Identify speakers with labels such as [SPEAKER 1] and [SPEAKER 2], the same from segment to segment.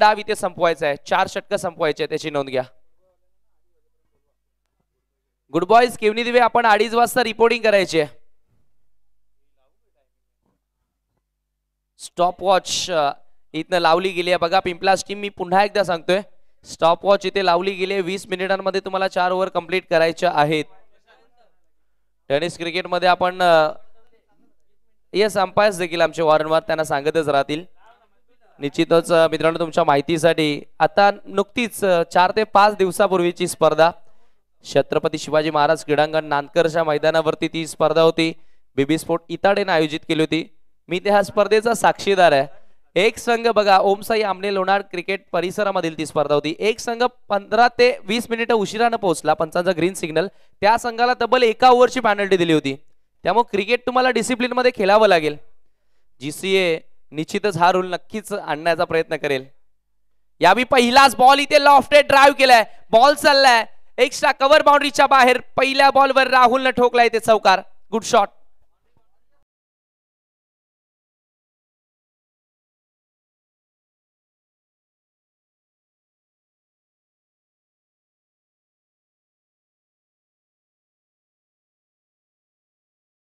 [SPEAKER 1] डाव इथे संपवायचा आहे. चार षटकं संपवायचे त्याची नोंद घ्या. गुड बॉईज केवनी दिवे आपण अडीच वाजता रिपोर्टिंग करायची आहे. स्टॉप वॉच इथनं लावली गेली आहे. बघा पिंपलास टीम मी पुन्हा एकदा सांगतोय. स्टॉप वॉच इथे लावली गेली आहे. वीस मिनिटांमध्ये तुम्हाला चार ओव्हर कंप्लीट करायच्या आहेत. टेनिस क्रिकेटमध्ये आपण येस अंपायर्स देखील आमचे वारंवार त्यांना सांगतच राहतील. निश्चितच मित्रांनो तुमच्या माहितीसाठी आता नुकतीच चार ते पाच दिवसापूर्वीची स्पर्धा. छत्रपती शिवाजी महाराज क्रीडांगण नांदकरच्या मैदानावरती ती स्पर्धा होती. बीबी स्पोर्ट इताडेनं आयोजित केली होती. मी त्या स्पर्धेचा साक्षीदार आहे. एक संघ बघा ओमसाई आमने लोणार क्रिकेट परिसरामधील ती स्पर्धा होती. एक संघ पंधरा ते वीस मिनिटं उशिरानं पोहोचला पंचांचा ग्रीन सिग्नल. त्या संघाला तब्बल एका ओव्हरची पॅनल्टी दिली होती. त्यामुळे क्रिकेट तुम्हाला डिसिप्लिनमध्ये खेळावं लागेल. जीसीए निश्चितच हा रूल नक्कीच आणण्याचा प्रयत्न करेल. यावी पहिलाच बॉल इथे लॉफ्टेड ड्राईव्ह केलाय. बॉल चाललाय. एक्स्ट्रा कव्हर बाउंड्रीच्या बाहेर पहिल्या बॉलवर राहुलनं ठोकलाय ते चौकार. गुड शॉट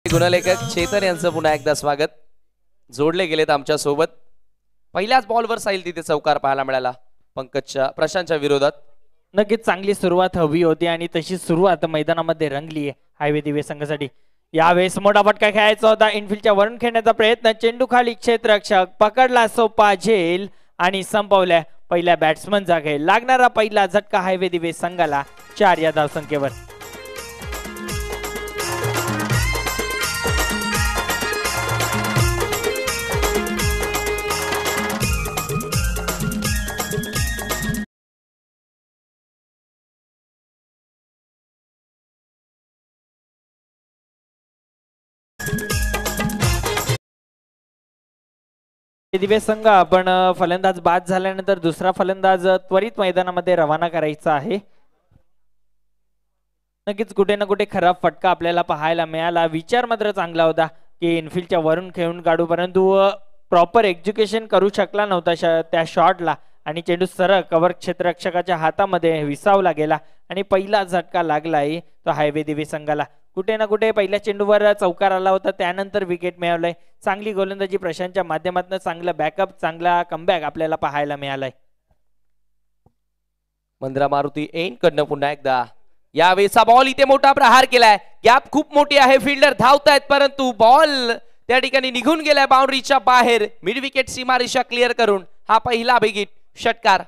[SPEAKER 1] गुणलेखक चेतन यांचं पुन्हा एकदा स्वागत. जोडले गेलेत आमच्यासोबत पहिल्याच बॉलवर साईल तिथे चौकार पाहायला मिळाला पंकजच्या प्रशांतच्या विरोधात.
[SPEAKER 2] नक्कीच चांगली सुरुवात हवी होती आणि तशी सुरुवात मैदानामध्ये रंगली आहे हायवे दिवे संघासाठी. यावेळेस मोठा फटका खेळायचा होता? इनफिल्डच्या वरून खेळण्याचा प्रयत्न चेंडू खाली क्षेत्ररक्षक पकडला सोपा झेल आणि संपवल्या पहिल्या बॅट्समन जागे. लागणारा पहिला झटका हायवे दिवे संघाला चार या धावसंख्येवर. दिवे संघ आपण फलंदाज बाद झाल्यानंतर दुसरा फलंदाज त्वरित मैदानामध्ये रवाना करायचा आहे. नक्कीच कुठे ना कुठे खराब फटका आपल्याला पाहायला मिळाला. विचार मात्र चांगला होता की इनफिल्डच्या वरून खेळून काढू परंतु प्रॉपर एक्झिक्युशन करू शकला नव्हता त्या शॉटला आणि चेंडू सरळ कवर क्षेत्ररक्षकाच्या हातामध्ये विसावला गेला. आणि पहिला झटका लागलाय तो हायवे दिवे संघाला. कुठे ना कुठे पहिल्या चेंडूवर चौकार आला होता त्यानंतर विकेट मिळवलंय चांगली गोलंदाजी प्रशांतच्या माध्यमातून चांगला बॅकअप चांगला कमबॅक आपल्याला पाहायला मिळालाय.
[SPEAKER 1] मंदिरा मारुती एन कडनं पुन्हा एकदा. यावेळेचा बॉल इथे मोठा प्रहार केलाय. गॅप खूप मोठी आहे फिल्डर धावतायत परंतु बॉल त्या ठिकाणी निघून गेलाय बाउंड्रीच्या बाहेर. मिड विकेट सीमारेषा क्लिअर करून हा पहिला बिगिट षटकार.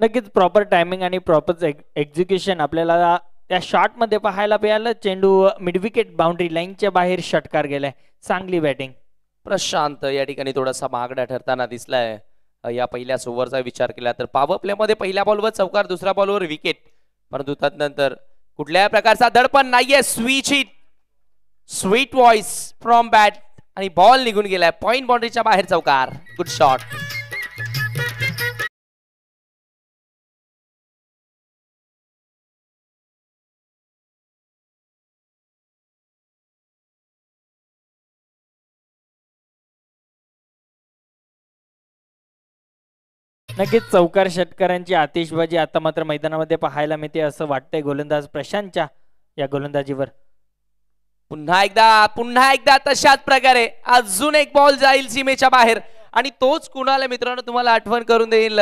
[SPEAKER 2] नक्कीच प्रॉपर टायमिंग आणि प्रॉपर एक्झिक्युशन आपल्याला त्या शॉटमध्ये पाहायला मिळालं. चेंडू मिडविकेट बाउंड्री लाईनच्या बाहेर षटकार गेलाय. चांगली बॅटिंग
[SPEAKER 1] प्रशांत या ठिकाणी थोडासा महागडा ठरताना दिसलाय. या पहिल्याच ओव्हरचा विचार केला तर पावर प्लेमध्ये पहिल्या बॉलवर चौकार दुसऱ्या बॉलवर विकेट परंतु तदनंतर कुठल्याही प्रकारचा दडपण नाहीये. Switch hit sweet voice from bat आणि बॉल निघून गेलाय. पॉइंट बाउंड्रीच्या बाहेर चौकार. गुड शॉट
[SPEAKER 2] नक्कीच चौकार षटकारांची आतिषबाजी आता मात्र मैदानामध्ये पाहायला मिळते असं वाटतंय गोलंदाज प्रशांतच्या या गोलंदाजीवर.
[SPEAKER 1] पुन्हा एकदा पुन्हा एकदा तशाच प्रकारे अजून एक बॉल जाईल सीमेच्या बाहेर. आणि तोच कुणाला मित्रांनो तुम्हाला आठवण करून देईल.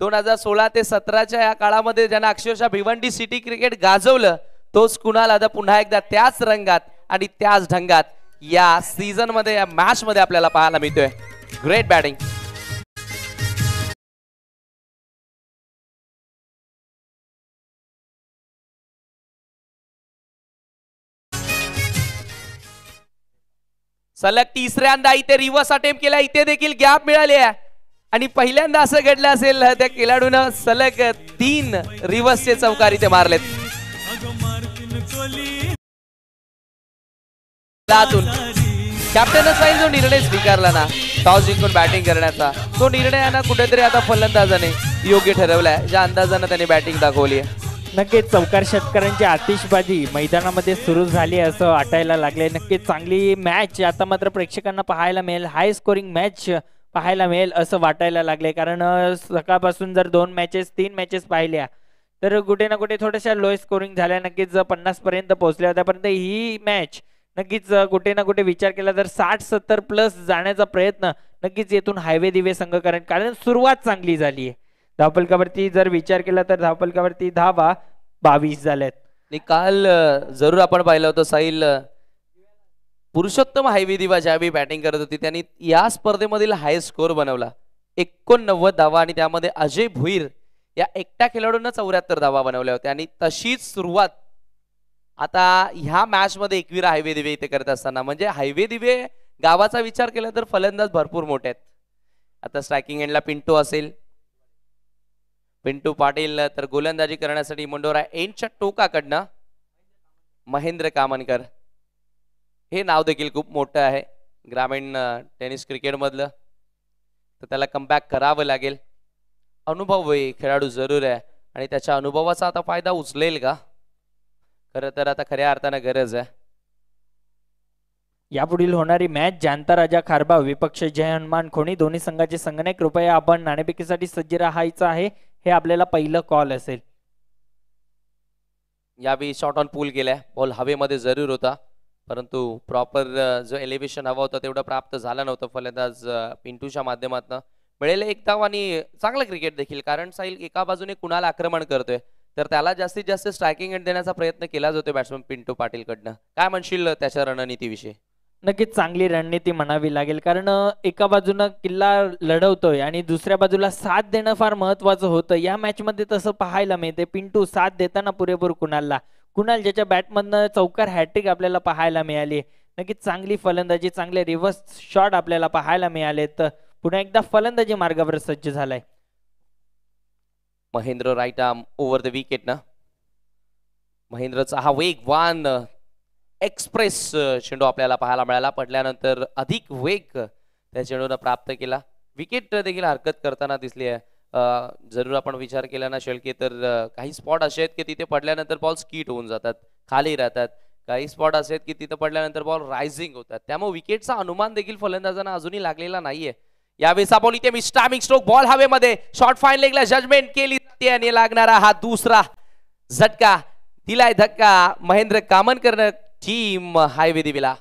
[SPEAKER 1] दोन हजार सोळा ते सतराच्या या काळामध्ये ज्यांना अक्षरशः भिवंडी सिटी क्रिकेट गाजवलं तोच कुणाल आता पुन्हा एकदा त्याच रंगात आणि त्याच ढंगात या सीझनमध्ये या मॅच मध्ये आपल्याला पाहायला मिळतोय. ग्रेट बॅटिंग सलग तिसऱ्यांदा इथे रिव्हर्स अटेम्प्ट केला इथे देखील गॅप मिळाली आहे. आणि पहिल्यांदा असं घडलं असेल त्या खेळाडून सलग तीन रिव्हर्सचे चौकार इथे मारलेत. आतून कॅप्टनच नाही जो निर्णय स्वीकारला ना टॉस जिंकून बॅटिंग करण्याचा. तो निर्णय ना कुठेतरी आता फलंदाजाने योग्य ठरवलाय ज्या अंदाजानं त्याने बॅटिंग दाखवली आहे.
[SPEAKER 2] नक्कीच चौकार शेतकऱ्यांची आतिषबाजी मैदानामध्ये सुरू झाली असं वाटायला लागले नक्कीच चांगली मॅच आता मात्र प्रेक्षकांना पाहायला मिळेल. हाय स्कोरिंग मॅच पाहायला मिळेल असं वाटायला लागले कारण सकाळपासून जर दोन मॅचेस तीन मॅचेस पाहिल्या तर कुठे ना कुठे थोड्याशा लो स्कोरिंग झाल्या. नक्कीच पन्नास पर्यंत पोहोचल्या होत्या. परंतु ही मॅच नक्कीच कुठे ना कुठे विचार केला तर साठ सत्तर प्लस जाण्याचा प्रयत्न नक्कीच येथून हायवे दिवे संघ करेल कारण सुरुवात चांगली झाली आहे धावपलकावरती जर विचार केला तर धावपलकावरती धावा बावीस झाल्यात.
[SPEAKER 1] आणि काल जरूर आपण पाहिलं होतं साहिल पुरुषोत्तम हायवी दिवा ज्यावेळी बॅटिंग करत होती त्यांनी या स्पर्धेमधील हाय स्कोर बनवला. एकोणनव्वद धावा आणि त्यामध्ये अजय भुईर या एकट्या खेळाडूंना चौऱ्याहत्तर धावा बनवल्या होत्या. आणि तशीच सुरुवात आता ह्या मॅचमध्ये एकवीरा हायवे दिवे इथे करत असताना. म्हणजे हायवे दिवे गावाचा विचार केला तर फलंदाज भरपूर मोठे आहेत. आता स्ट्रायकिंग एंडला पिंटो असेल. पिंटू पाटील तर गोलंदाजी करण्यासाठी मंडोरा एनच्या टोकाकडनं महेंद्र कामनकर. हे नाव देखील खूप मोठं आहे ग्रामीण टेनिस क्रिकेटमधलं. तर त्याला कमबॅक करावं लागेल. अनुभव खेळाडू जरूर आहे. आणि त्याच्या अनुभवाचा आता फायदा उचलेल का? खरं तर आता खऱ्या अर्थानं गरज आहे.
[SPEAKER 2] यापुढील होणारी मॅच जाणता राजा खारबा विपक्ष जय हनुमान खोणी दोन्ही संघाचे संगणक कृपया आपण नाणेफेकीसाठी सज्ज राहायचं आहे. हे आपल्याला पहिलं कॉल असेल.
[SPEAKER 1] यावेळी शॉर्ट ऑन पूल गेलाय. बॉल हवेमध्ये जरूर होता. परंतु प्रॉपर जो एलिव्हेशन हवा होता तेवढं प्राप्त झालं नव्हतं. फलंदाज पिंटूच्या माध्यमातून मिळेल एक धाव आणि चांगलं क्रिकेट देखील. कारण साईल एका बाजूने कुणाला आक्रमण करतोय तर त्याला जास्तीत जास्त स्ट्रायकिंग एंड देण्याचा प्रयत्न केला जातोय बॅट्समन पिंटू पाटीलकडनं. काय म्हणशील त्याच्या रणनीतीविषयी?
[SPEAKER 2] नक्कीच चांगली रणनीती म्हणावी लागेल. कारण एका बाजूनं किल्ला लढवतोय आणि दुसऱ्या बाजूला साथ देणं फार महत्वाचं होतं. या मॅचमध्ये तसं पाहायला मिळते. पिंटू साथ देताना पुरेपूर कुणालला. कुणाल ज्याच्या बॅटमधनं चौकार हॅट्रिक आपल्याला पाहायला मिळाली. नक्कीच चांगली फलंदाजी चांगले रिव्हर्स शॉट आपल्याला पाहायला मिळाले. तर पुन्हा एकदा फलंदाजी मार्गावर सज्ज झालाय.
[SPEAKER 1] Mahendra right arm over the wicket ना. महेंद्रचा हा वेगवान एक्सप्रेस चेंडू आपल्याला पाहायला मिळाला. पडल्यानंतर अधिक वेग त्या चेंडूनं प्राप्त केला. विकेट देखील हरकत करताना दिसली आहे. जरूर आपण विचार केला ना शेळके तर काही स्पॉट असे आहेत की तिथे पडल्यानंतर बॉल स्कीट होऊन जातात खाली राहतात. काही स्पॉट असे आहेत की तिथे पडल्यानंतर बॉल रायझिंग होतात. त्यामुळे विकेटचा अनुमान देखील फलंदाजांना अजूनही लागलेला नाहीये. यावेळेस आपण इथे मिस्टामिक स्ट्रोक बॉल हवेमध्ये. शॉर्ट फाईन लेगला जजमेंट केली जाते आणि लागणारा हा दुसरा झटका. दिलाय धक्का. महेंद्र कामनकरनं टीम हायवे दिविला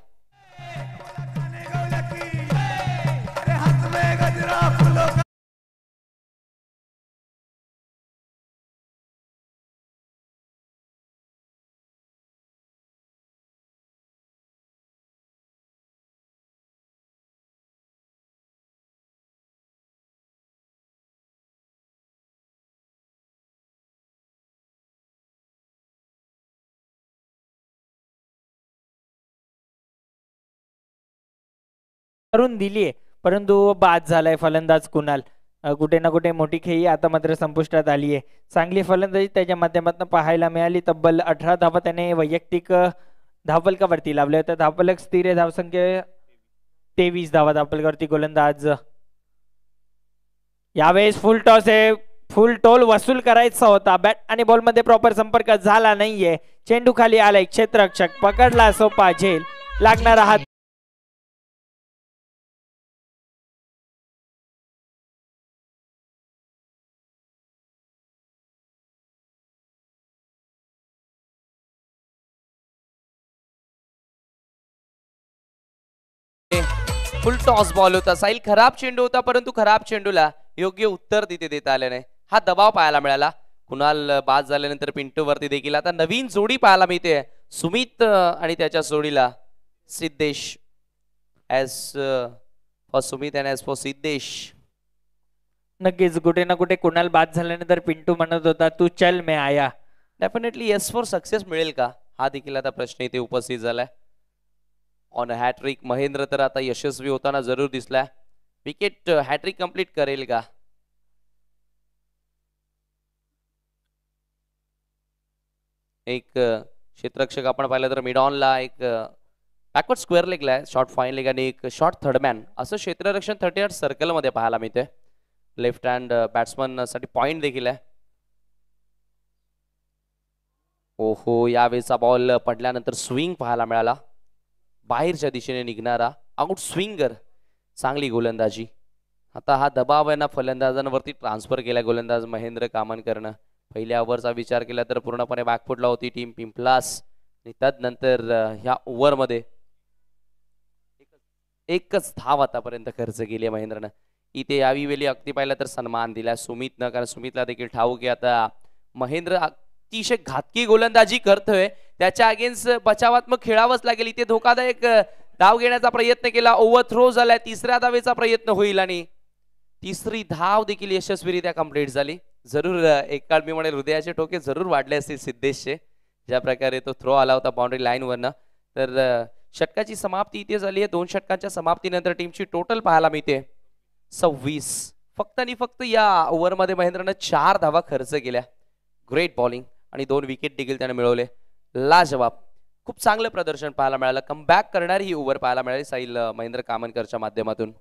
[SPEAKER 2] करून दिलीये. परंतु बाद झालाय फलंदाज कुणाल. कुठे ना कुठे मोठी खेळी आता मात्र संपुष्टात आली आहे चांगली फलंदाजी त्याच्या माध्यमातून पाहायला मिळाली. तब्बल अठरा धावा त्याने वैयक्तिक अ, धावफलकावरती लावले होते धावफलक स्थिर आहे. तेवीस धावा धावफलकावरती गोलंदाज. यावेळेस फुल टॉस आहे. फुल टोल वसूल करायचा होता. बॅट आणि बॉलमध्ये प्रॉपर संपर्क झाला नाहीये. चेंडू खाली आलाय. क्षेत्ररक्षक पकडला. सोपा झेल. लागणार
[SPEAKER 1] आहात टॉस बॉल होता. साईल खराब चेंडू होता परंतु खराब चेंडूला योग्य उत्तर तिथे देता आले नाही. हा दबाव पाहायला मिळाला. कुणाल बाद झाल्यानंतर पिंटू वरती देखील. आता नवीन जोडी पाहायला मिळते. सुमित आणि त्याच्या जोडीला Siddhesh as for Sumit and as for Siddhesh.
[SPEAKER 2] नक्कीच कुठे ना कुठे कुणाल बाद झाल्यानंतर पिंटू म्हणत होता तू चल मे आया.
[SPEAKER 1] डेफिनेटली येस फॉर सक्सेस मिळेल का? हा देखील आता प्रश्न इथे उपस्थित झालाय. ऑन हॅट्रिक महेंद्र तर आता यशस्वी होताना जरूर दिसला. विकेट हॅट्रिक कंप्लीट करेल का? एक uh, क्षेत्ररक्षक आपण पाहिलं तर मिडॉनला एक बॅकवर्ड स्क्वेअर लेगला आहे. शॉर्ट फाईन लेग आणि एक शॉर्ट थर्ड मॅन असं क्षेत्ररक्षण थर्टी आठ सर्कलमध्ये पाहायला मिळते लेफ्ट हँड बॅट्समनसाठी पॉईंट देखील आहे. ओहो यावेळेचा बॉल पडल्यानंतर स्विंग पाहायला मिळाला. बाहेरच्या दिशेने निघणारा आउट स्विंगर चांगली गोलंदाजी. आता हा दबाव आहे ना फलंदाजांवरती ट्रान्सफर केला गोलंदाज महेंद्र कामनकरनं. पहिल्या ओव्हरचा विचार केला तर पूर्णपणे बॅकफुटला होती टीम पिंपलास आणि त्यानंतर ह्या ओव्हरमध्ये एकच धाव आतापर्यंत खर्च केली आहे महेंद्रनं. इथे यावी वेळी अगदी पाहिलं तर सन्मान दिला सुमितनं. कारण सुमितला देखील ठाऊक आहे आता. महेंद्र अतिशय घातकी गोलंदाजी करतोय. त्याच्या अगेन्स्ट बचावात्मक खेळावंच लागेल. इथे धोकादायक धाव घेण्याचा प्रयत्न केला. ओव्हर थ्रो झालाय. तिसऱ्या धावेचा प्रयत्न होईल आणि तिसरी धाव देखील यशस्वीरित्या कंप्लीट झाली. जरूर एक काळ मी म्हणेल हृदयाचे टोके जरूर वाढले असतील सिद्धेशचे. ज्या प्रकारे तो थ्रो आला होता बाउंड्री लाईनवरनं तर षटकाची समाप्ती इथे झाली आहे. दोन षटकांच्या समाप्तीनंतर टीमची टोटल पाहायला मिळते. सव्वीस. फक्त आणि फक्त या ओव्हरमध्ये महेंद्रनं चार धावा खर्च केल्या. ग्रेट बॉलिंग आणि दोन विकेट देखील त्याने मिळवले. लाजवाब. खूप चांगलं प्रदर्शन पाहायला मिळालं. कमबॅक करणारी ही ओव्हर पाहायला मिळाली साईल महेंद्र कामनकरच्या माध्यमातून.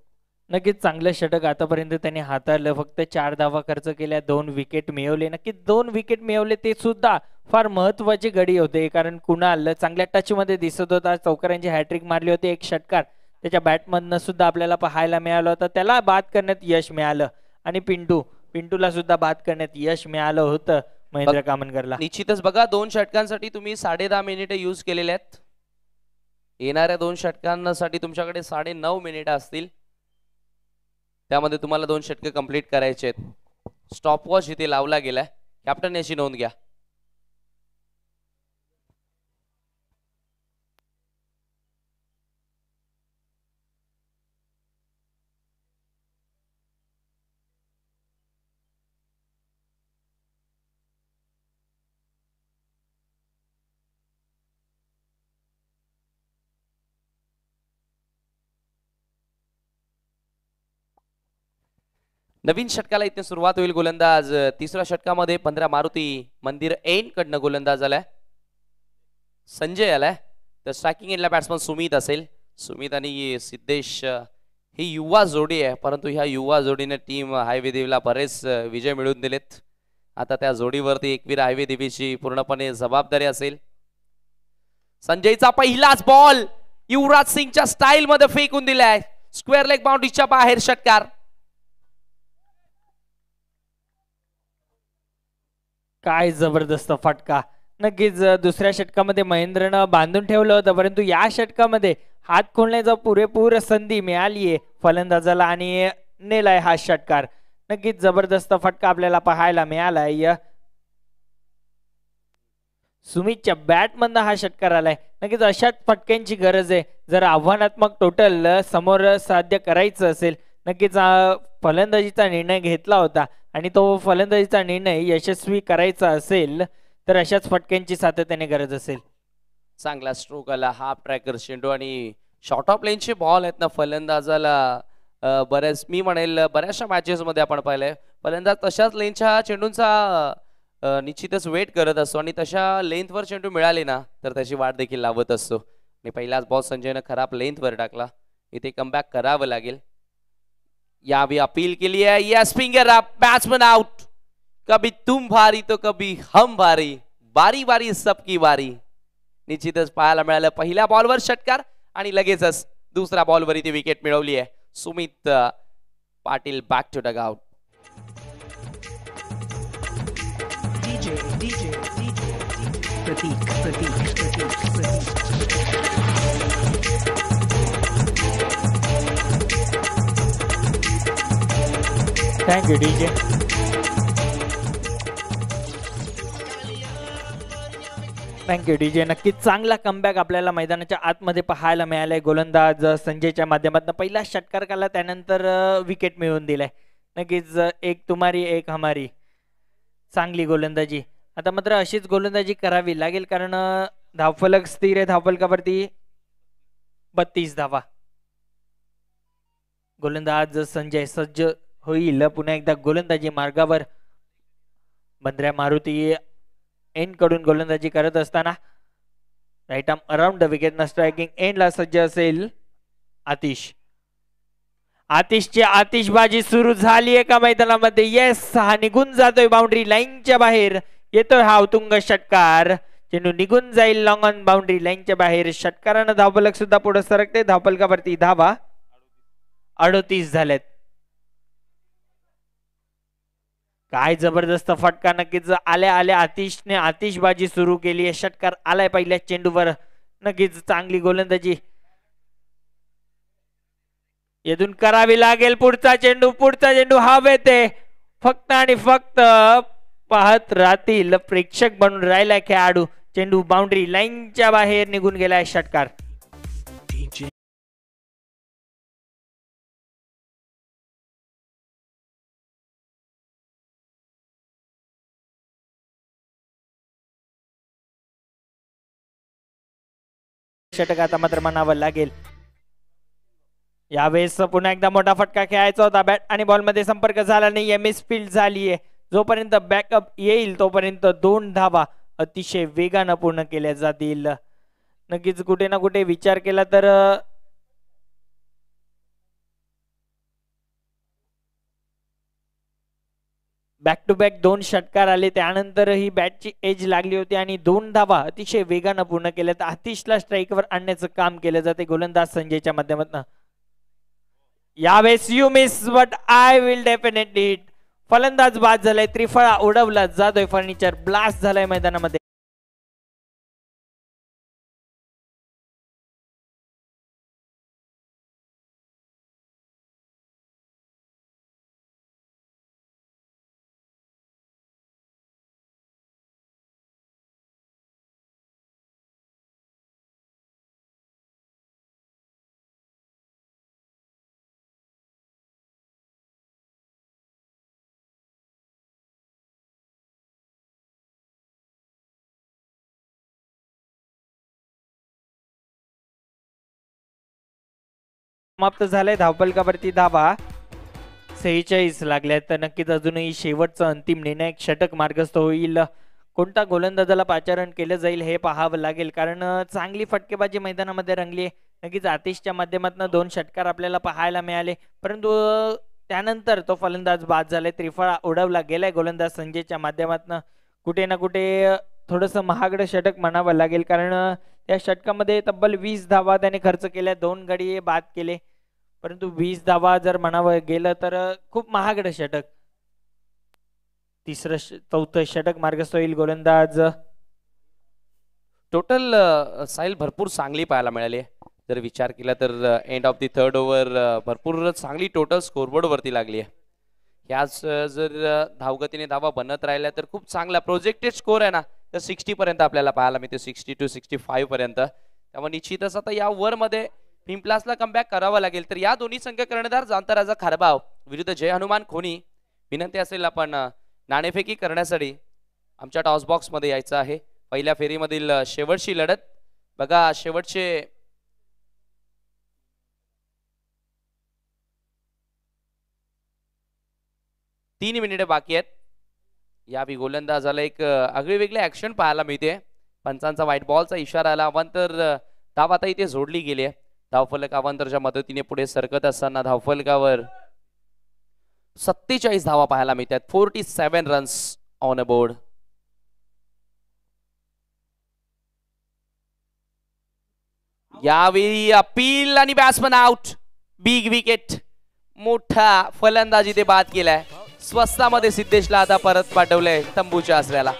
[SPEAKER 2] नक्कीच चांगलं षटक आतापर्यंत त्यांनी हाताळलं. फक्त चार धावा खर्च केल्या दोन विकेट मिळवले. नक्कीच दोन विकेट मिळवले ते सुद्धा फार महत्वाची गडी होते. कारण कुणाल चांगल्या टच मध्ये दिसत होता. चौकऱ्यांची हॅट्रिक मारली होती. एक षटकार त्याच्या बॅटमधनं सुद्धा आपल्याला पाहायला मिळालं होतं. त्याला बाद करण्यात यश मिळालं. आणि पिंटू पिंटूला सुद्धा बाद करण्यात यश मिळालं होतं. महेंद्र कामनकरला
[SPEAKER 1] निश्चितच बघा दोन षटकांसाठी तुम्ही साडे दहा मिनिटं यूज केलेले आहेत. येणाऱ्या दोन षटकांसाठी तुमच्याकडे साडे नऊ मिनिटं असतील. त्यामध्ये तुम्हाला दोन षटके कंप्लीट करायचे आहेत. स्टॉप वॉच इथे लावला गेलाय. कॅप्टन याची नोंद घ्या. नवीन षटकाला इथे सुरुवात होईल गोलंदाज. तिसऱ्या षटकामध्ये पंधरा मारुती मंदिर एन कडनं गोलंदाज आलाय. संजय आलाय. तर स्ट्रायकिंग एंडला बॅट्समन सुमित असेल. सुमित आणि सिद्धेश ही युवा जोडी आहे. परंतु ह्या युवा जोडीने टीम हायवे देवीला बरेच विजय मिळवून दिलेत. आता त्या जोडीवरती एकवीर हायवे देवीची पूर्णपणे जबाबदारी असेल. संजयचा पहिलाच बॉल युवराज सिंगच्या स्टाईल मध्ये फेकून दिलाय. स्क्वेअर लेग बाउंड्रीच्या बाहेर षटकार.
[SPEAKER 2] काय जबरदस्त फटका. नक्कीच दुसऱ्या षटकामध्ये महेंद्रनं बांधून ठेवलं होतं परंतु या षटकामध्ये हात खोलण्याचा पुरेपूर संधी मिळालीये फलंदाजाला आणि नेलाय हा षटकार. नक्कीच जबरदस्त फटका आपल्याला पाहायला मिळालाय. सुमितच्या बॅटमधनं हा षटकार आलाय. नक्कीच अशाच फटक्यांची गरज आहे. जर आव्हानात्मक टोटल समोर साध्य करायचं असेल नक्कीच फलंदाजीचा निर्णय घेतला होता. आणि तो फलंदाजीचा निर्णय यशस्वी करायचा असेल तर अशाच फटक्यांची सातत्याने गरज असेल.
[SPEAKER 1] चांगला स्ट्रोक आला हाफ ट्रॅकर चेंडू आणि शॉर्ट ऑफ लेनचे बॉल आहेत ना फलंदाजाला. बऱ्याच मी म्हणेल बऱ्याचशा मॅचेसमध्ये आपण पाहिलंय. फलंदाज तशाच लेनच्या चेंडूंचा निश्चितच वेट करत असतो आणि तशा लेंथवर चेंडू मिळाले ना तर त्याची वाट देखील लावत असतो. आणि पहिलाच बॉल संजयनं खराब लेंथवर टाकला. इथे कमबॅक करावं लागेल. या भी अपील के लिए yes finger up batsman out कभी तुम भारी तो कभी हम भारी बारी बारी सबकी बारी. निश्चितच पाहायला मिळालं पहिल्या बॉलवर षटकार आणि लगेचच दुसऱ्या बॉलवर इथे विकेट मिळवली आहे. Sumit Patil back to dugout
[SPEAKER 3] Pratik Pratik Pratik Pratik.
[SPEAKER 2] Thank you आहे थँक्यू डीजे नक्कीच चांगला कमबॅक आपल्याला मैदानाच्या आतमध्ये पाहायला मिळालाय. गोलंदाज संजयच्या माध्यमातून पहिला षटकार काला त्यानंतर विकेट मिळवून दिलाय. नक्कीच एक तुम्हारी एक हमारी. चांगली गोलंदाजी. आता मात्र अशीच गोलंदाजी करावी लागेल कारण धावफलक स्थिर आहे. धावफलकावरती बत्तीस धावा. गोलंदाज संजय सज्ज होईल. पुन्हा एकदा गोलंदाजी मार्गावर बंद्र्या मारुती एनकडून गोलंदाजी करत असताना right arm around the wicket non striking एंडला सज्ज असेल आतिश. आतिशची आतिशबाजी सुरू झाली एका मैदानामध्ये. येस हा निघून जातोय बाउंड्री लाईनच्या बाहेर. येतोय हा उतुंग षटकार. चेंडू निघून जाईल लॉंग ऑन बाउंड्री लाईनच्या बाहेर. षटकारानं धावपलक सुद्धा पुढे सरकते. धावपलकावरती धावा. अडोतीस झाल्यात काय जबरदस्त फटका नक्कीच आल्या आल्या आतिशने आतिशबाजी सुरू केली आहे. षटकार आलाय पहिल्या चेंडूवर. नक्कीच चांगली गोलंदाजी. येथून करावी लागेल पुढचा चेंडू पुढचा चेंडू हवेत ते फक्त आणि फक्त पाहत राहतील प्रेक्षक बनून राहिला खेळाडू. चेंडू बाउंड्री लाईनच्या बाहेर निघून गेलाय षटकार. षटक आता मात्र म्हणावं लागेल. यावेळेस पुन्हा एकदा मोठा फटका खेळायचा होता. बॅट आणि बॉलमध्ये संपर्क झाला नाही मिस फील्ड झालीये. जोपर्यंत बॅकअप येईल तोपर्यंत दोन धावा अतिशय वेगानं पूर्ण केल्या जातील. नक्कीच कुठे ना कुठे विचार केला तर बॅक टू बॅक दोन षटकार आले. त्यानंतरही बॅटची एज लागली होती आणि दोन धावा अतिशय वेगानं पूर्ण केल्या तर आतिशला स्ट्राईकवर आणण्याचं काम केलं जाते गोलंदाज संजयच्या माध्यमातून. यावेळेस you miss but I will definitely hit फलंदाज बाद झालाय. त्रिफळा उडवला जातोय. फर्निचर ब्लास्ट झालाय मैदानामध्ये. समाप्त झालंय. धावपलकावरती धावा? सेहेचाळीस लागल्या तर नक्कीच अजूनही शेवटचा अंतिम निर्णायक षटक मार्गस्थ होईल. कोणता गोलंदाजाला पाचारण केलं जाईल हे पाहावं लागेल. कारण चांगली फटकेबाजी मैदानामध्ये रंगली. आहे नक्कीच आतिशच्या माध्यमातून दोन षटकार आपल्याला पाहायला मिळाले. परंतु त्यानंतर तो फलंदाज बाद झालाय. त्रिफळा उडवला गेलाय गोलंदाज संजयच्या माध्यमातून. कुठे ना कुठे थोडंसं महागडं षटक म्हणावं लागेल. कारण त्या षटकामध्ये तब्बल वीस धावा त्याने खर्च केल्या दोन गडी बाद केले. परंतु वीस धावा जर म्हणावं गेलं तर खूप महागडं षटक. तिसरं चौथं षटक मार्गस्थ होईल गोलंदाज.
[SPEAKER 1] टोटल साईल भरपूर चांगली पाहायला मिळाली आहे. जर विचार केला तर end of the third over भरपूर चांगली टोटल स्कोरबोर्ड वरती लागली आहे. ह्याच जर धावगतीने धावा बनत राहिल्या तर खूप चांगला प्रोजेक्टेड स्कोर आहे ना. तर सिक्स्टी पर्यंत आपल्याला पाहायला मिळते सिक्स्टी टू सिक्स्टी फाईव्ह पर्यंत त्यामुळे निश्चितच आता या ओव्हरमध्ये पिंपलासला कमबॅक करावा लागेल. तर या दोन्ही संघ कर्णधार जांतराजा खारबाव विरुद्ध जय हनुमान खोनी. विनंती असेल आपण नाणेफेकी करण्यासाठी आमच्या टॉस यायचं आहे. पहिल्या फेरीमधील शेवटची लढत. बघा शेवटचे तीन मिनिटे बाकी आहेत. यावेळी गोलंदाजाला एक आगळी वेगळी ऍक्शन पाहायला मिळते. पंचांचा व्हाईट बॉलचा इशारा आला. अवंतर धाव आता इथे जोडली गेली आहे. धावफलक अवंतरच्या मदतीने पुढे सरकत असताना धावफलकावर सत्तेचाळीस धावा पाहायला मिळतात. Forty seven runs on a board यावेळी अपील आणि बॅट्समन आउट बिग विकेट मोठा फलंदाजी ते बाद केलाय. स्वस्तामध्ये सिद्धेशला आता परत पाठवलंय तंबूच्या आसऱ्याला.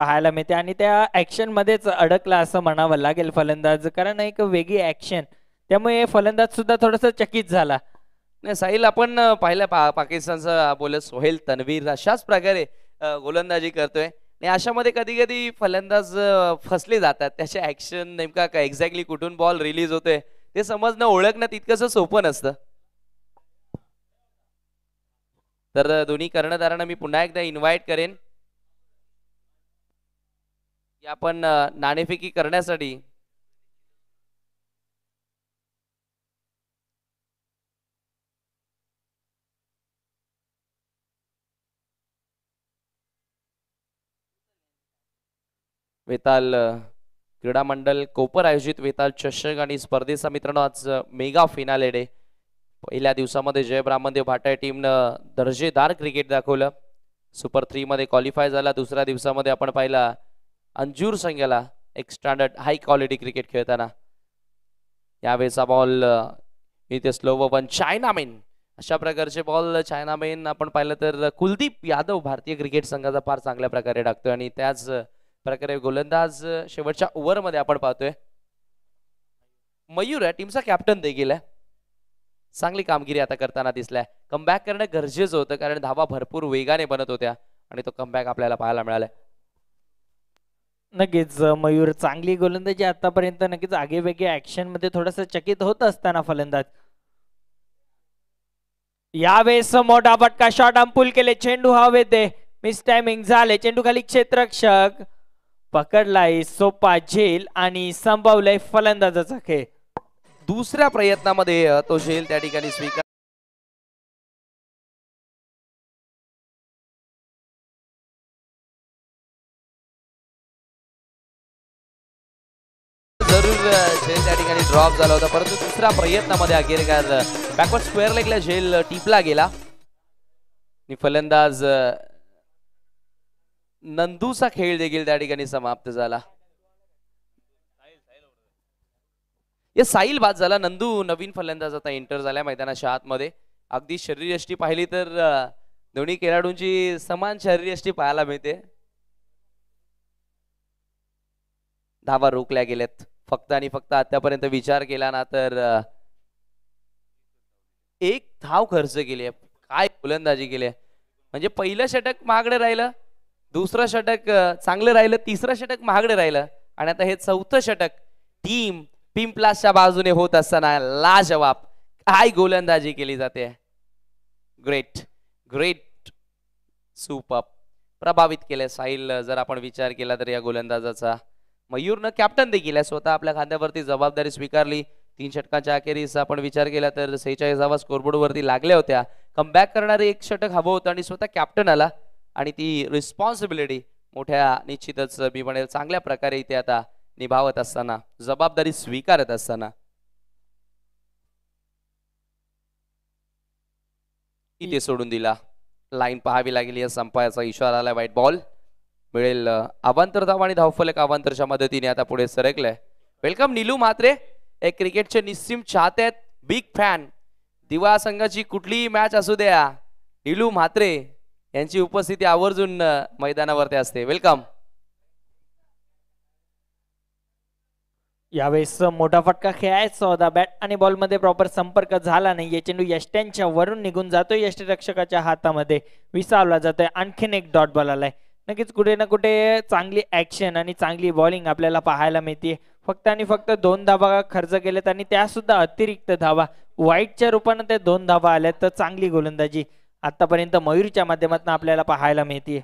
[SPEAKER 2] पाहायला मिळते आणि त्या ऍक्शन मध्येच अडकला असं म्हणावं लागेल फलंदाज. कारण एक वेगळी ऍक्शन त्यामुळे फलंदाज सुद्धा थोडस चकित झाला.
[SPEAKER 1] नाही साहिल आपण पाहिलं पा पाकिस्तानचा बोलत सोहेल तन्वीर अशाच प्रकारे गोलंदाजी करतोय. आणि अशामध्ये कधी कधी फलंदाज फसले जातात. त्याचे ऍक्शन नेमका का एक्झॅक्टली कुठून बॉल रिलीज होतोय ते समजणं ओळखणं तितकंसं सोपं नसतं. तर दोन्ही कर्णधारांना मी पुन्हा एकदा इन्व्हाइट करेन. की आपण नाणेफेकी करण्यासाठी वेताल क्रीडा मंडल कोपर आयोजित वेताल चषक आणि स्पर्धेचा मित्रांनो आज मेगा फिनाले डे पहिल्या दिवसामध्ये जय ब्राह्मणदेव भाटाय टीमनं दर्जेदार क्रिकेट दाखवलं. सुपर थ्री मध्ये क्वालिफाय झाला. दुसऱ्या दिवसामध्ये आपण पाहिला अंजूर संघाला एक स्टँडर्ड हाय क्वालिटी क्रिकेट खेळताना. यावेळेचा बॉल इथे स्लो वन चायनामेन अशा प्रकारचे बॉल चायनामेन आपण पाहिलं तर कुलदीप यादव भारतीय क्रिकेट संघाचा फार चांगल्या प्रकारे टाकतोय. आणि त्याच प्रकारे गोलंदाज शेवटच्या ओव्हरमध्ये आपण पाहतोय. मयूर आहे टीमचा कॅप्टन देखील आहे. चांगली कामगिरी आता करताना दिसलाय. कमबॅक करणं गरजेचं होतं कारण धावा भरपूर वेगाने बनत होत्या आणि तो कमबॅक आपल्याला पाहायला मिळालाय.
[SPEAKER 2] नक्कीच मयूर चांगली गोलंदाजी आतापर्यंत. नक्कीच आगेवेगळे ऍक्शनमध्ये थोडस चकित होत असताना फलंदाज. यावेळेस मोठा फटका शॉट अंपुल केले चेंडू हवेत मिस टायमिंग झाले चेंडू खाली क्षेत्रक्षक पकडलाय सोपा झेल आणि संपवलंय फलंदाजाचा खेळ.
[SPEAKER 1] दुसऱ्या प्रयत्नामध्ये तो झेल त्या ठिकाणी स्वीकार जरूर झेल त्या ठिकाणी ड्रॉप झाला होता. परंतु दुसऱ्या प्रयत्नामध्ये अखेरकार बॅकवर्ड स्क्वेअर लेगला झेल टिपला गेला. आणि फलंदाज नंदूचा खेळ देखील त्या ठिकाणी समाप्त झाला. या साईल बाद झाला. नंदू नवीन फलंदाज आता एंटर झाल्या मैदानाच्या आतमध्ये. अगदी शरीरयष्टी पाहिली तर दोन्ही खेळाडूंची समान शरीरयष्टी पाहायला मिळते. धावा रोखल्या गेल्यात. फक्त आणि फक्त आतापर्यंत विचार केला ना तर एक धाव खर्च केली काय गोलंदाजी केली म्हणजे पहिलं षटक महागडं राहिलं. दुसरं षटक चांगलं राहिलं तिसरं षटक महागडं राहिलं. आणि आता हे चौथं षटक टीम पिंपलासच्या बाजूने होत असताना लाजवाब काय गोलंदाजी केली जाते? ग्रेट ग्रेट सुप प्रभावित केलंय साहिल जर आपण विचार केला तर या गोलंदाजाचा. मयूरनं कॅप्टन देखील आहे स्वतः आपल्या खांद्यावरती जबाबदारी स्वीकारली. तीन षटकांच्या अखेरीस आपण विचार केला तर सेहेचाळीस धावा स्कोरबोर्ड वरती लागल्या होत्या. कमबॅक करणारे एक षटक हवं होतं आणि स्वतः कॅप्टन आला. आणि ती रिस्पॉन्सिबिलिटी मोठ्या निश्चितच मी म्हणेल चांगल्या प्रकारे इथे आता निभावत असताना जबाबदारी स्वीकारत असताना. इथे सोडून दिला. लाईन पाहावी लागेल या संपायाचा इशारा आला वाईट बॉल मिळेल अवांतर धाव आणि धावफलक अवांतरच्या मदतीने आता पुढे सरकलंय. वेलकम निलू म्हात्रे. एक क्रिकेटचे निस्सिम चाहते आहेत. बिग फॅन दिवा संघाची कुठलीही मॅच असू द्या. निलू म्हात्रे. यांची उपस्थिती आवर्जून मैदानावरती असते. वेलकम
[SPEAKER 2] यावेळेस मोठा फटका खेळायचा होता. बॅट आणि बॉलमध्ये प्रॉपर संपर्क झाला नाही. चेंडू यष्ट्यांच्या वरून निघून जातोय. यष्टीरक्षकाच्या हातामध्ये विसावला जातोय. आणखीन एक डॉट बॉल आलाय. नक्कीच कुठे ना कुठे चांगली ऍक्शन आणि चांगली बॉलिंग आपल्याला पाहायला मिळते फक्त आणि फक्त दोन धाबा खर्च केलेत आणि त्या सुद्धा अतिरिक्त धावा. वाईटच्या रूपानं ते दोन धाबा आल्यात. तर चांगली गोलंदाजी. आतापर्यंत मयूरच्या माध्यमातून आपल्याला पाहायला मिळते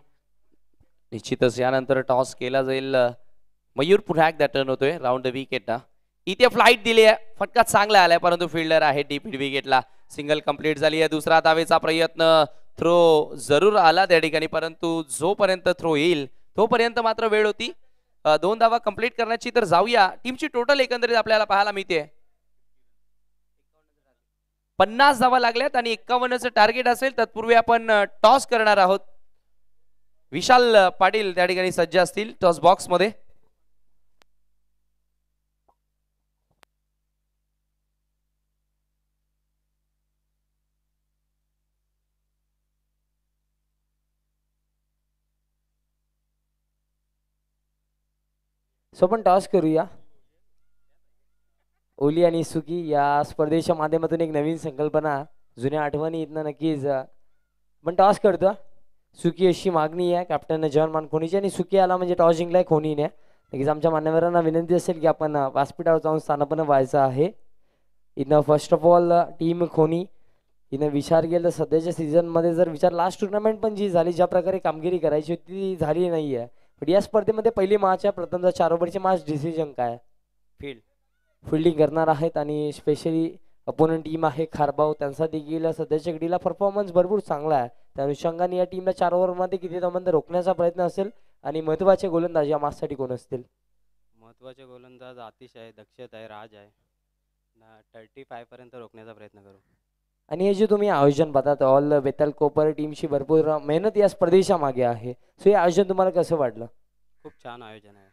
[SPEAKER 1] निश्चितच यानंतर टॉस केला जाईल. मयूर पुन्हा एकदा टर्न होतोय राऊंड द विकेट ना इथे फ्लाईट दिली आहे. फटका चांगला आलाय परंतु फिल्डर आहे डीप विकेटला सिंगल कंप्लीट झाली आहे दुसरा दावेचा प्रयत्न. थ्रो जरूर आला त्या ठिकाणी परंतु जोपर्यंत थ्रो येईल तोपर्यंत मात्र वेळ होती. दोन धावा कंप्लीट करण्याची तर जाऊया. टीमची टोटल एकंदरीत आपल्याला पाहायला मिळते पन्नास धावा लागल्यात आणि एक्कावन्नचं टार्गेट असेल तत्पूर्वी आपण टॉस करणार आहोत. विशाल पाटील त्या ठिकाणी सज्ज असतील टॉस बॉक्समध्ये.
[SPEAKER 4] सो आपण टॉस करूया. ओली आणि सुकी या स्पर्धेच्या माध्यमातून एक नवीन संकल्पना जुन्या आठवणी इथनं नक्कीच पण टॉस करतो. सुकी अशी मागणी आहे. कॅप्टन जॉन मानखोनीची आणि सुकी आला म्हणजे टॉस जिंकलाय खोनीने नक्कीच आमच्या मान्यवरांना विनंती असेल की आपण व्यासपीठावर जाऊन स्थानापन्न व्हायचं आहे. इथनं फर्स्ट ऑफ ऑल टीम खोनी हिनं विचार केला तर सध्याच्या सीझनमध्ये जर विचार लास्ट टुर्नामेंट पण जी झाली ज्या प्रकारे कामगिरी करायची होती ती झाली नाही आहे पण या स्पर्धेमध्ये पहिली मॅच आहे. प्रथमचा चार ओव्हरची मॅच डिसिजन काय?
[SPEAKER 2] फील्ड
[SPEAKER 4] फिल्डिंग करणार आहेत आणि स्पेशली अपोनंट टीम आहे खारबाव त्यांचा देखील सध्याच्या घडीला परफॉर्मन्स भरपूर चांगला आहे. त्या अनुषंगाने या टीमला चार ओव्हरमध्ये किती धावांत रोखण्याचा प्रयत्न असेल आणि महत्त्वाचे गोलंदाज या मॅचसाठी कोण असतील?
[SPEAKER 5] महत्त्वाचे गोलंदाज आतिश आहे दक्षत आहे राज आहे. थर्टी फायपर्यंत रोखण्याचा प्रयत्न करू.
[SPEAKER 4] आणि हे जे तुम्ही आयोजन पाहतात ऑल बेताल कोपर टीमची भरपूर मेहनत या स्पर्धेच्या मागे आहे. सो हे आयोजन तुम्हाला कसं वाटलं?
[SPEAKER 5] खूप छान आयोजन आहे.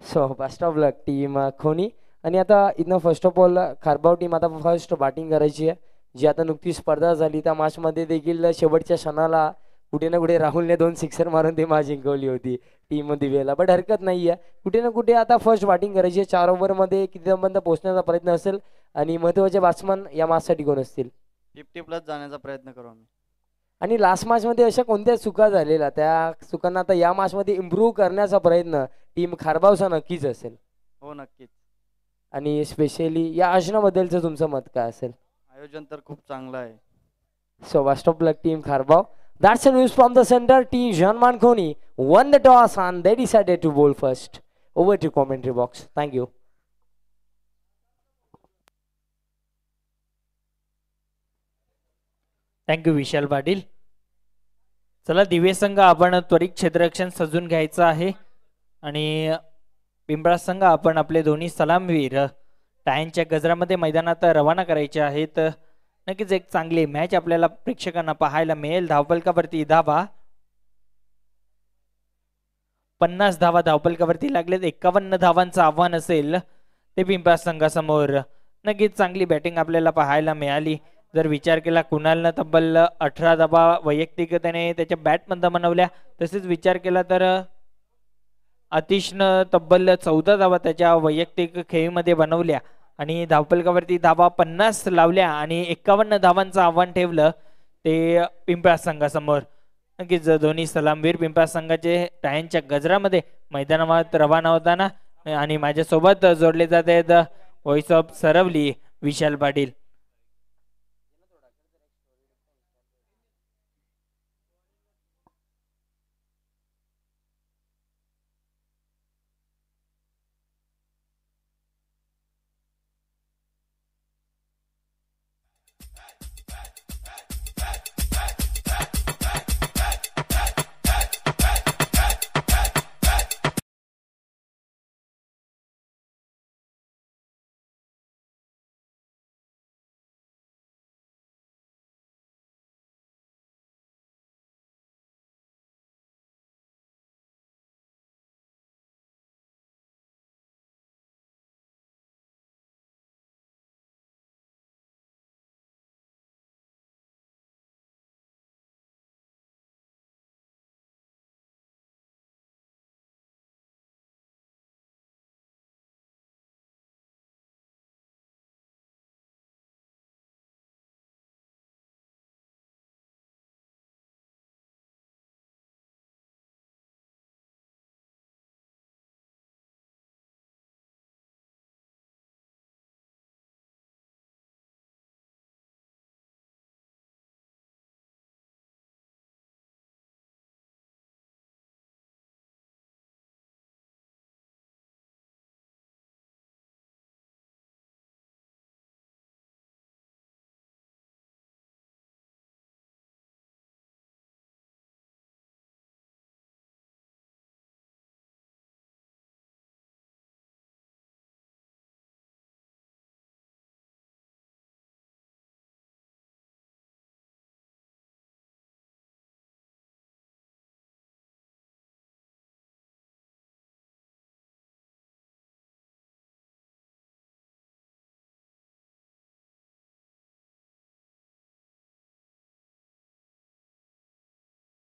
[SPEAKER 4] So best of luck team Khoni. आणि आता इथनं first of all Kharbav team आता फर्स्ट बॅटिंग करायची आहे. जी आता नुकतीच स्पर्धा झाली त्या मॅचमध्ये देखील शेवटच्या क्षणाला कुठे ना कुठे राहुलने दोन सिक्सर मारून ती मॅच जिंकवली होती टीम दिवेला बट हरकत नाही आहे कुठे ना कुठे आता फर्स्ट बॅटिंग करायची आहे. चार ओव्हरमध्ये किती संबंध पोहोचण्याचा प्रयत्न असेल आणि महत्त्वाचे बॅट्समन या मॅचसाठी कोण असतील?
[SPEAKER 6] फिफ्टी प्लस जाण्याचा प्रयत्न करू आम्ही.
[SPEAKER 4] आणि लास्ट मॅचमध्ये अशा कोणत्या चुका झालेल्या? त्या चुकांना आता या मॅचमध्ये इम्प्रूव्ह करण्याचा प्रयत्न टीम खारबावचा नक्कीच असेल.
[SPEAKER 6] हो नक्कीच.
[SPEAKER 4] आणि स्पेशली या आयोजनाबद्दलचं तुमचं मत काय असेल?
[SPEAKER 6] आयोजन तर खूप चांगलं आहे.
[SPEAKER 4] So best of luck team Kharbav that's a news from the center team John Mankhoni won the toss on they decided to bowl first over to commentary box thank you
[SPEAKER 2] thank you Vishal Patil चला दिव्य संघ आपण त्वरित क्षेत्ररक्षण सजून घ्यायचं आहे. आणि पिंपळा संघ आपण आपले दोन्ही सलामवीर टायांच्या गजरामध्ये मैदानात रवाना करायचे आहेत. नक्कीच एक चांगली मॅच आपल्याला प्रेक्षकांना पाहायला मिळेल. धावपलकावरती धावा. पन्नास धावा धावपलकावरती लागलेत. एकावन्न धावांचं आव्हान असेल ते पिंपळा संघासमोर. नक्कीच चांगली बॅटिंग आपल्याला पाहायला मिळाली. जर विचार केला कुणालनं तब्बल अठरा धाबा वैयक्तिक त्याने त्याच्या बॅटमधनं बनवल्या. तसेच विचार केला तर अतिशनं तब्बल चौदा धावा त्याच्या वैयक्तिक खेळीमध्ये बनवल्या आणि धावपलकावरती धावा पन्नास लावल्या आणि एकावन्न धावांचं आव्हान ठेवलं ते पिंपळा संघासमोर. नक्कीच धोनी सलामवीर पिंपळा संघाचे टायांच्या गजरामध्ये मैदानावर रवाना होताना आणि माझ्यासोबत जोडले जात आहेत व्हॉइस ऑफ सरवली विशाल पाटील.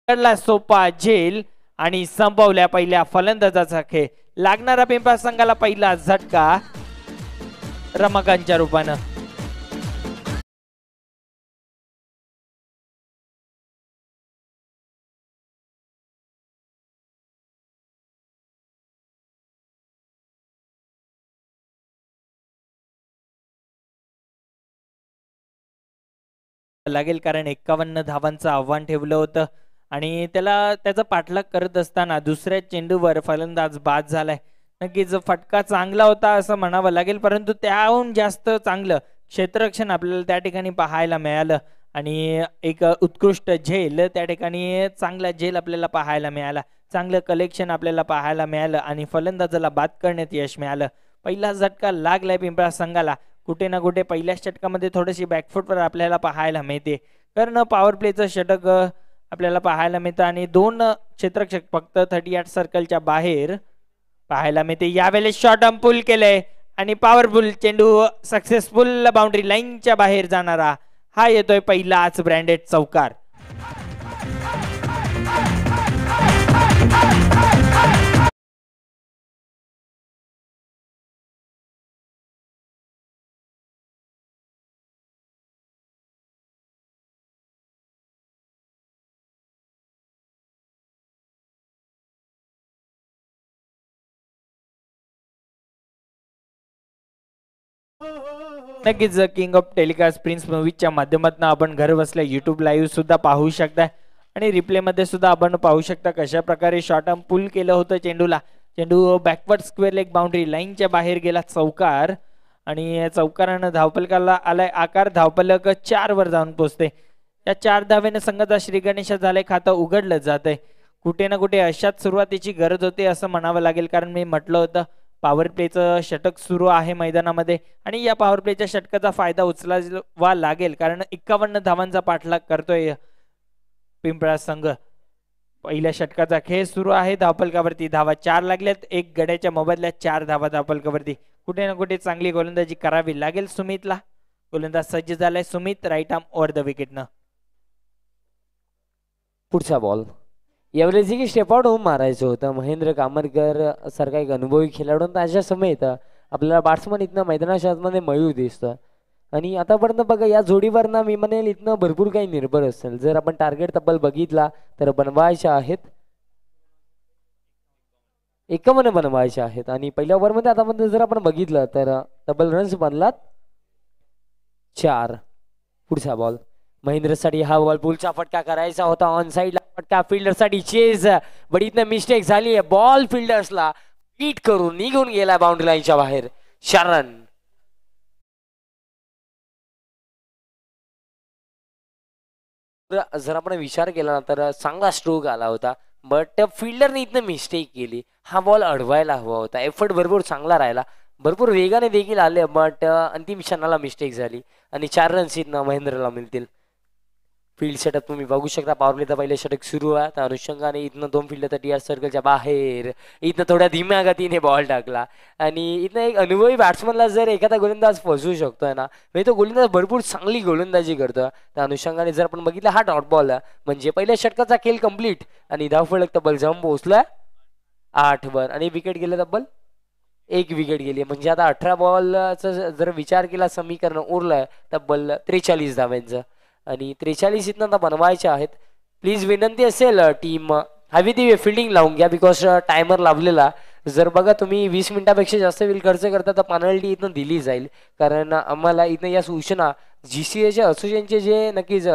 [SPEAKER 2] ला सोपा झेल आणि संपवल्या पहिल्या फलंदाजाचा खेळ. लागणारा पिंपळा संघाला पहिला झटका रमाकांतच्या रूपानं. लागेल कारण एक्कावन्न धावांचं आव्हान ठेवलं होतं. आणि त्याला त्याचा पाठलाग करत असताना दुसऱ्या चेंडूवर फलंदाज बाद झालाय. नक्कीच फटका चांगला होता असं म्हणावं लागेल परंतु त्याहून जास्त चांगलं क्षेत्ररक्षण आपल्याला त्या ठिकाणी पाहायला मिळालं. आणि एक उत्कृष्ट झेल त्या ठिकाणी चांगला झेल आपल्याला पाहायला मिळाला. चांगलं कलेक्शन आपल्याला पाहायला मिळालं आणि फलंदाजाला बाद करण्यात यश मिळालं. पहिला झटका लागलाय पिंपळा संघाला. कुठे ना कुठे पहिल्याच षटकामध्ये थोडीशी बॅकफुटवर आपल्याला पाहायला मिळते. कारण पॉवर प्लेचं षटक आपल्याला पाहायला मिळतं. आणि दोन क्षेत्रक्षक फक्त थर्टी आठ सर्कलच्या बाहेर पाहायला मिळते. यावेळेस शॉर्ट पुल केलंय. आणि पॉवरफुल चेंडू सक्सेसफुल बाउंड्री लाईनच्या बाहेर जाणारा हा येतोय पहिलाच ब्रँडेड चौकार. नक्कीच किंग ऑफ टेलिकास्ट प्रिन्स मूवीच्या माध्यमातून आपण घर बसल्या युट्यूब लाईव्ह सुद्धा पाहू शकता आणि रिप्लेमध्ये सुद्धा आपण पाहू शकता कशा प्रकारे शॉर्ट आर्म पुल केलं होतं चेंडूला. चेंडू बॅकवर्ड स्क्वेअर लेग बाउंड्री लाईनच्या बाहेर गेला चौकार. आणि चौकारानं धावपलकाला आलाय आकार. धावपलक चारवर जाऊन पोचते या चार धावेनं संघाचा श्री गणेश झालंय खातं उघडलं जात आहे कुठे ना कुठे अशाच सुरुवातीची गरज होती असं म्हणावं लागेल कारण मी म्हटलं होतं पॉवर प्लेचं षटक सुरू आहे मैदानामध्ये. आणि या पॉवर प्लेच्या षटकाचा फायदा उचलावा लागेल कारण एक्कावन्न धावांचा पाठलाग करतोय पिंपळा संघ. पहिल्या षटकाचा खेळ सुरू आहे धावपलकावरती. धावा चार लागल्यात एक गड्याच्या मोबदल्यात चार धावा धावपलकावरती. कुठे ना कुठे चांगली गोलंदाजी करावी लागेल सुमितला. गोलंदाज सज्ज झालाय Sumit right arm over the विकेटनं
[SPEAKER 4] पुढचा बॉल यावेळेस की स्टेपआउट होऊन मारायचं होतं. महेंद्र कामरकर सारखा एक अनुभवी खेळाडू तर त्याच्या समेत आपल्याला बॅट्समन इथनं मैदानाच्या मयूर दिसतं. आणि आतापर्यंत बघा या जोडीवर ना मी म्हणेल इथनं भरपूर काही निर्भर असेल. जर आपण टार्गेट तब्बल बघितला तर बनवायचे आहेत. एकावन्न बनवायचे आहेत. आणि पहिल्या ओव्हरमध्ये आतापर्यंत जर आपण बघितलं तर तब्बल रन्स बनलात. चार. पुढचा बॉल महेंद्रसाठी हा बॉल पुलचा फटका करायचा होता. ऑन साईडला फटका फिल्डरसाठी चेज बट इथनं मिस्टेक झाली आहे. बॉल फिल्डर्सला बीट करून निघून गेला बाउंड्री लाईनच्या बाहेर. चार रन जर आपण विचार केला ना तर चांगला स्ट्रोक आला होता. बट फिल्डरने इथनं मिस्टेक केली. हा बॉल अडवायला हवा होता. एफर्ट भरपूर चांगला राहिला. भरपूर वेगाने देखील आले बट अंतिम क्षणाला मिस्टेक झाली. आणि चार रन्स इथनं महेंद्रला मिळतील. फील्ड सेटअप तुम्ही बघू शकता. पॉवर तर पहिले षटक सुरू आहे. त्या अनुषंगाने इथनं दोन फील्ड तर टी आर सर्कलच्या बाहेर इथनं थोड्या धीम्या गतीने बॉल टाकला. आणि इथनं एक अनुभवी बॅट्समनला जर एखादा गोलंदाज फसवू शकतोय ना म्हणजे तो गोलंदाज भरपूर चांगली गोलंदाजी करतो त्या अनुषंगाने जर आपण बघितलं हा डॉट बॉल आहे. म्हणजे पहिल्या षटकाचा खेळ कंप्लीट आणि धावफलक तब्बल जाऊन पोहोचलाय. आठ वर. आणि विकेट गेलं तब्बल एक विकेट गेली. म्हणजे आता अठरा बॉलचा जर विचार केला समीकरण उरलं तब्बल त्रेचाळीस धाव्यांचं. आणि त्रेचाळीस इथनं आता बनवायचे आहेत. प्लीज विनंती असेल टीम हवी ती फिल्डिंग लावून घ्या बिकॉज टायमर लावलेला. जर बघा तुम्ही वीस मिनिटापेक्षा जास्त वेळ खर्च करता तर पॅनल्टी इथनं दिली जाईल. कारण आम्हाला इथनं या सूचना जी सी एच्या असोसिएशनचे जे नक्कीच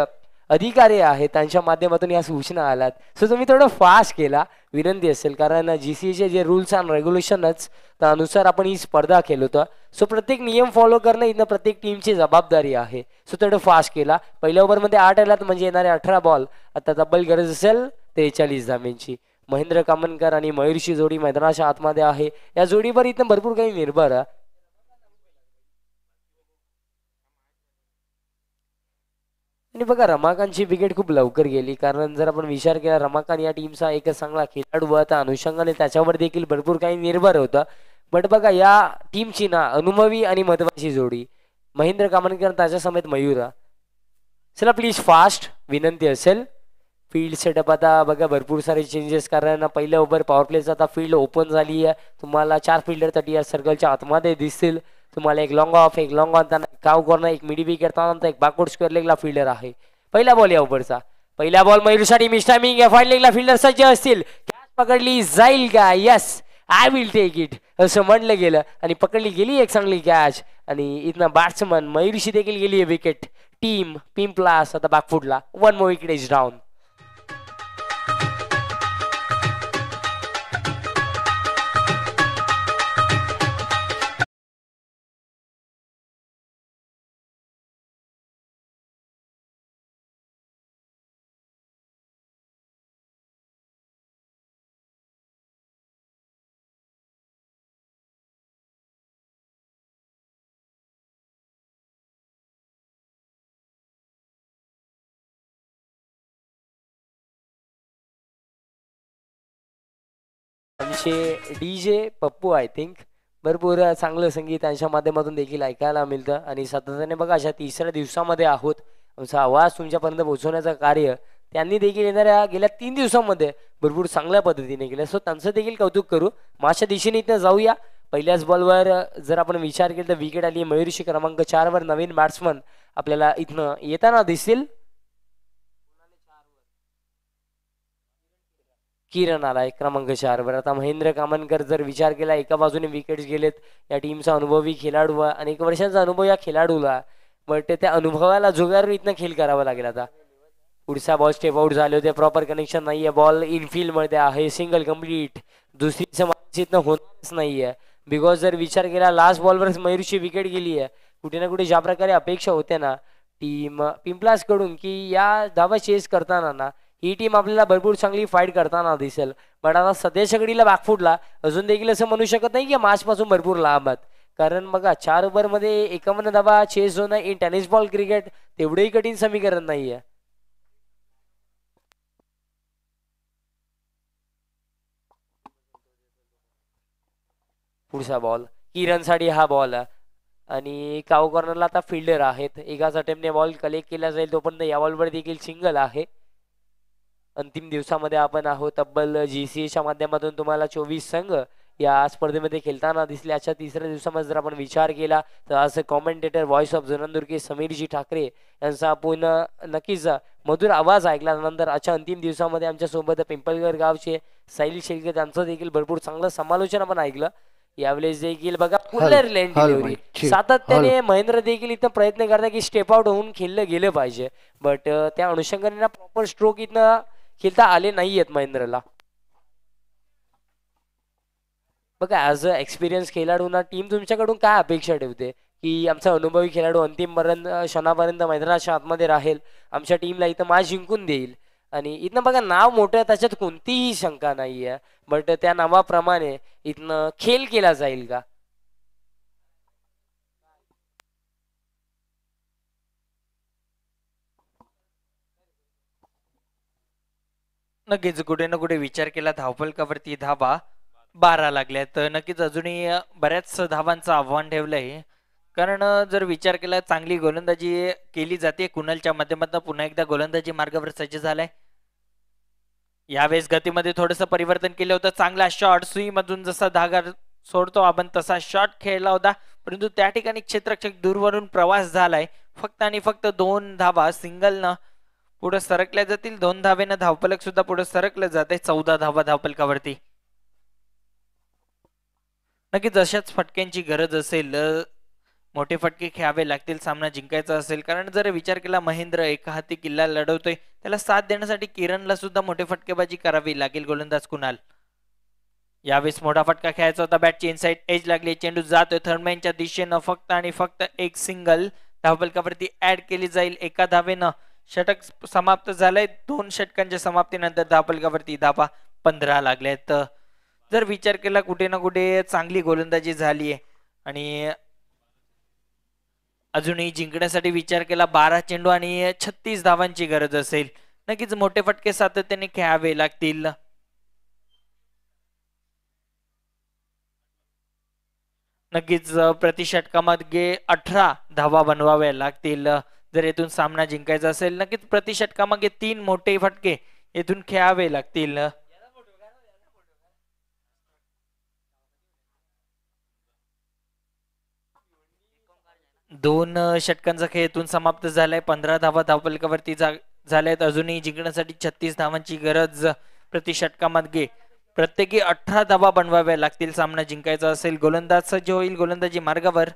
[SPEAKER 4] अधिकारी आहेत त्यांच्या माध्यमातून या सूचना आल्यात. सो तुम्ही थोडं फास्ट केला विनंती असेल कारण जी सी एचे जे रूल्स अँड रेग्युलेशनच त्यानुसार आपण ही स्पर्धा खेळतो सो प्रत्येक नियम फॉलो करणं इथं प्रत्येक टीमची जबाबदारी आहे. सो थोडं फास्ट केला. पहिल्या ओव्हरमध्ये आठ आलात म्हणजे येणारे अठरा बॉल आता तब्बल गरज असेल त्रेचाळीस धाब्यांची महेंद्र कामनकर आणि मयूरशी जोडी मैदानाच्या आतमध्ये आहे. या जोडीवर इथं भरपूर काही निर्भर आहे. आणि बघा रमाकांतची विकेट खूप लवकर गेली. कारण जर आपण विचार केला रमाकांत या टीमचा एक चांगला खेळाडू होता. अनुषंगाने त्याच्यावर देखील भरपूर काही निर्भर होतं. बट बघा या टीमची ना अनुभवी आणि महत्वाची जोडी. महेंद्र कामणकर त्याच्या समेत मयूरा. चला प्लीज फास्ट विनंती असेल. फील्ड सेटअप आता बघा भरपूर सारे चेंजेस कारण पहिल्या ओव्हर पॉवर प्लेचा आता फील्ड ओपन झाली आहे. तुम्हाला चार फिल्डर तर या सर्कलच्या आतमध्ये दिसतील. तुम्हाला एक लॉंग ऑफ एक लॉंग ऑन त्यांना काव कॉर्नर एक मिडी विकेट एक बाकोड स्क्वेअर लेगला फिल्डर आहे. पहिला बॉल या ओव्हरचा पहिला बॉल मयूरसाठी मिस टायमिंग फाईन लेगला फिल्डर सज्ज असतील. कॅच पकडली जाईल का? Yes I will take it असं म्हणलं गेलं आणि पकडली गेली एक चांगली कॅच आणि इथनं बॅट्समन मयुरीशी देखील गेली आहे विकेट टीम पिंपलास आता बॅकफुटला one more wicket is down आमचे D J Pappu I think भरपूर चांगलं संगीत त्यांच्या माध्यमातून देखील ऐकायला मिळतं. आणि सातत्याने बघा अशा तिसऱ्या दिवसामध्ये आहोत. आमचा आवाज तुमच्यापर्यंत पोहोचवण्याचं कार्य त्यांनी देखील येणाऱ्या गेल्या तीन दिवसांमध्ये भरपूर चांगल्या पद्धतीने केलं. सो त्यांचं देखील कौतुक करू. मागच्या दिशेने इथं जाऊया. पहिल्याच बॉलवर जर आपण विचार केला तर विकेट आली मयुरीशी क्रमांक चारवर नवीन बॅट्समन आपल्याला इथनं येताना दिसेल. किरण आलाय क्रमांक चारवर आता महेंद्र कामनकर जर विचार केला एका बाजूने विकेट्स गेलेत या टीमचा अनुभवी खेळाडू अनेक वर्षांचा अनुभव या खेळाडूला बट त्या अनुभवाला जुगार इथनं खेळ करावा लागेल आता. पुढचा बॉल स्टेप आउट झाले होते. प्रॉपर कनेक्शन नाहीये. बॉल इनफिल्डमध्ये आहे. सिंगल कंप्लीट दुसरी समाज होणारच होतच नाहीये. बिकॉज जर विचार केला लास्ट बॉलवर मयूरची विकेट गेली आहे. कुठे ना कुठे ज्या प्रकारे अपेक्षा होत्या ना टीम पिंपलासकडून की या धावा चेस करताना ना ही टीम आपल्याला भरपूर चांगली फाईट करताना दिसेल. पण आता सध्याच्या घडीला बॅकफूटला अजून देखील असं म्हणू शकत नाही की मार्चपासून भरपूर लांब आहेत. कारण बघा चार ओव्हरमध्ये एकावन्न धावा चेस होणं इन टेनिस बॉल क्रिकेट तेवढंही कठीण समीकरण नाहीये. पुढचा बॉल किरणसाठी हा बॉल आणि काव कॉर्नरला आता फिल्डर आहेत. एकाच अटेम्प्टने बॉल कलेक्ट केला जाईल तोपर्यंत या बॉलवर देखील सिंगल आहे. अंतिम दिवसामध्ये आपण आहोत. तब्बल जी सी एच्या माध्यमातून तुम्हाला चोवीस संघ या स्पर्धेमध्ये खेळताना दिसले. आजच्या तिसऱ्या दिवसामध्ये जर आपण विचार केला तर आज commentator voice of Junandurge Sameerji Thackeray यांचा आपण नक्कीच मधुर आवाज ऐकला नंतर आजच्या अंतिम दिवसामध्ये आमच्यासोबत पिंपळगड गावचे साहिल शेळके त्यांचं देखील भरपूर चांगलं समालोचन आपण ऐकलं. यावेळेस देखील बघा पुलर लेन डिलिव्हरी सातत्याने महेंद्र देखील इथं प्रयत्न करतात की स्टेप आउट होऊन खेळलं गेलं पाहिजे. बट त्या अनुषंगाने प्रॉपर स्ट्रोक इथनं खेळता आले नाही आहेत महेंद्रला. बघा ऍज अ एक्सपिरियन्स खेळाडूंना टीम तुमच्याकडून काय अपेक्षा ठेवते? की आमचा अनुभवी खेळाडू अंतिमपर्यंत क्षणापर्यंत मैदानाच्या आतमध्ये राहील आमच्या टीमला इथं मा जिंकून देईल. आणि इथनं बघा नाव मोठं आहे, त्याच्यात कोणतीही शंका नाही आहे बट त्या नावाप्रमाणे इथनं खेळ केला जाईल का?
[SPEAKER 2] नक्कीच कुठे ना कुठे विचार केला धावफलकावरती धावा बारा लागल्या. तर नक्कीच अजूनही बऱ्याच धावांचं आव्हान ठेवलंय. कारण जर विचार केला चांगली गोलंदाजी केली जाते. कुणालच्या माध्यमातून पुन्हा एकदा गोलंदाजी मार्गावर सज्ज झालाय. यावेळेस गतीमध्ये थोडंसं परिवर्तन केलं होतं. चांगला शॉट सुई मधून जसा धागा सोडतो आपण तसा शॉट खेळला होता. परंतु त्या ठिकाणी क्षेत्रक्षक दूरवरून प्रवास झालाय. फक्त आणि फक्त दोन धावा सिंगलनं पुढे सरकल्या जातील. दोन धावेनं धावपलक सुद्धा पुढे सरकलं जाते चौदा धावा धावपलकावरती. नक्कीच अशाच फटक्यांची गरज असेल. मोठे फटके खेळावे लागतील सामना जिंकायचा असेल. कारण जर विचार केला महेंद्र एका हाती किल्ला लढवतोय. त्याला साथ देण्यासाठी किरणला सुद्धा मोठे फटकेबाजी करावी लागेल गोलंदाज कुणाल. यावेळेस मोठा फटका खेळायचा होता. बॅटची इनसाइड एज लागली. चेंडू जातोय. थर्डमॅनच्या दिशेनं फक्त आणि फक्त एक सिंगल धावपलकावरती ऍड केली जाईल. एका धावेनं षटक समाप्त झालंय. दोन षटकांच्या समाप्तीनंतर धापलकावरती धापा पंधरा लागल्यात. जर विचार केला कुठे ना कुठे चांगली गोलंदाजी झाली आहे आणि अजूनही जिंकण्यासाठी विचार केला बारा चेंडू आणि छत्तीस धावांची गरज असेल. नक्कीच मोठे फटके सातत्याने खेळावे लागतील. नक्कीच प्रतिषटकामध्ये प्रति षटकामध्ये अठरा धावा बनवाव्या लागतील. जर येथून सामना जिंकायचा असेल नक्कीच प्रतिषटकामागे तीन मोठे फटके येथून खेळावे लागतील. दोन षटकांचा खेळ येथून समाप्त झालाय. पंधरा धावा धावपलकावरती झाल्यात. अजूनही जिंकण्यासाठी छत्तीस धावांची गरज प्रतिषटकामध्ये प्रत्येकी अठरा धावा बनवाव्या लागतील. सामना जिंकायचा असेल. गोलंदाज सज्ज होईल. गोलंदाजी मार्गावर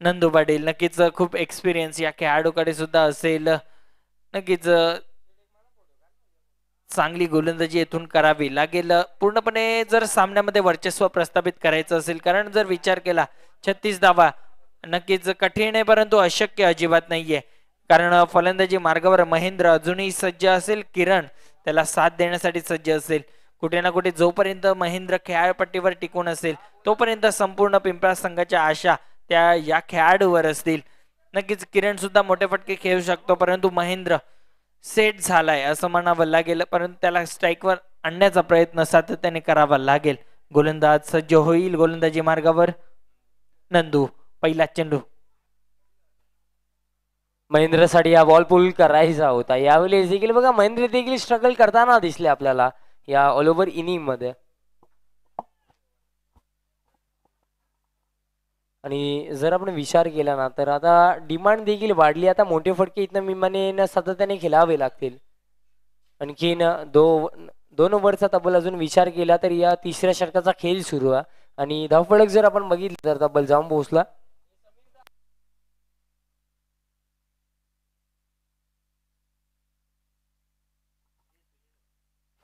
[SPEAKER 2] नंदू पाटील नक्कीच खूप एक्सपिरियन्स या खेळाडूकडे सुद्धा असेल. नक्कीच चांगली गोलंदाजी येथून करावी लागेल. पूर्णपणे जर सामन्यामध्ये वर्चस्व प्रस्थापित करायचं असेल कारण जर विचार केला छत्तीस धावा नक्कीच कठीण आहे परंतु अशक्य अजिबात नाहीये. कारण फलंदाजी मार्गावर महेंद्र अजूनही सज्ज असेल किरण त्याला साथ देण्यासाठी सज्ज असेल. कुठे ना कुठे जोपर्यंत महेंद्र खेळपट्टीवर टिकून असेल तोपर्यंत संपूर्ण पिंपळा संघाच्या आशा त्या या खेळाडूवर असतील नक्कीच किरण सुद्धा मोठे फटके खेळू शकतो परंतु महेंद्र सेट झालाय असं म्हणावं लागेल. परंतु त्याला स्ट्राईकवर आणण्याचा प्रयत्न सातत्याने करावा लागेल. गोलंदाज सज्ज होईल. गोलंदाजी मार्गावर नंदू पहिला चेंडू.
[SPEAKER 4] महेंद्रसाठी हा बॉल पुल करायचा होता. यावेळेस देखील बघा महेंद्र देखील स्ट्रगल करताना दिसले आपल्याला या ऑल ओव्हर इनिंगमध्ये. आणि जर आपण विचार केला ना तर आता डिमांड देखील वाढली. आता मोठे फटके इथनं विमाने सातत्याने खेळावे लागतील. आणखीन दो दोन ओव्हरचा तब्बल अजून विचार केला तर या तिसऱ्या षटकाचा खेळ सुरू आहे. आणि धावफलक जर आपण बघितलं तर तब्बल जाऊन पोहोचला.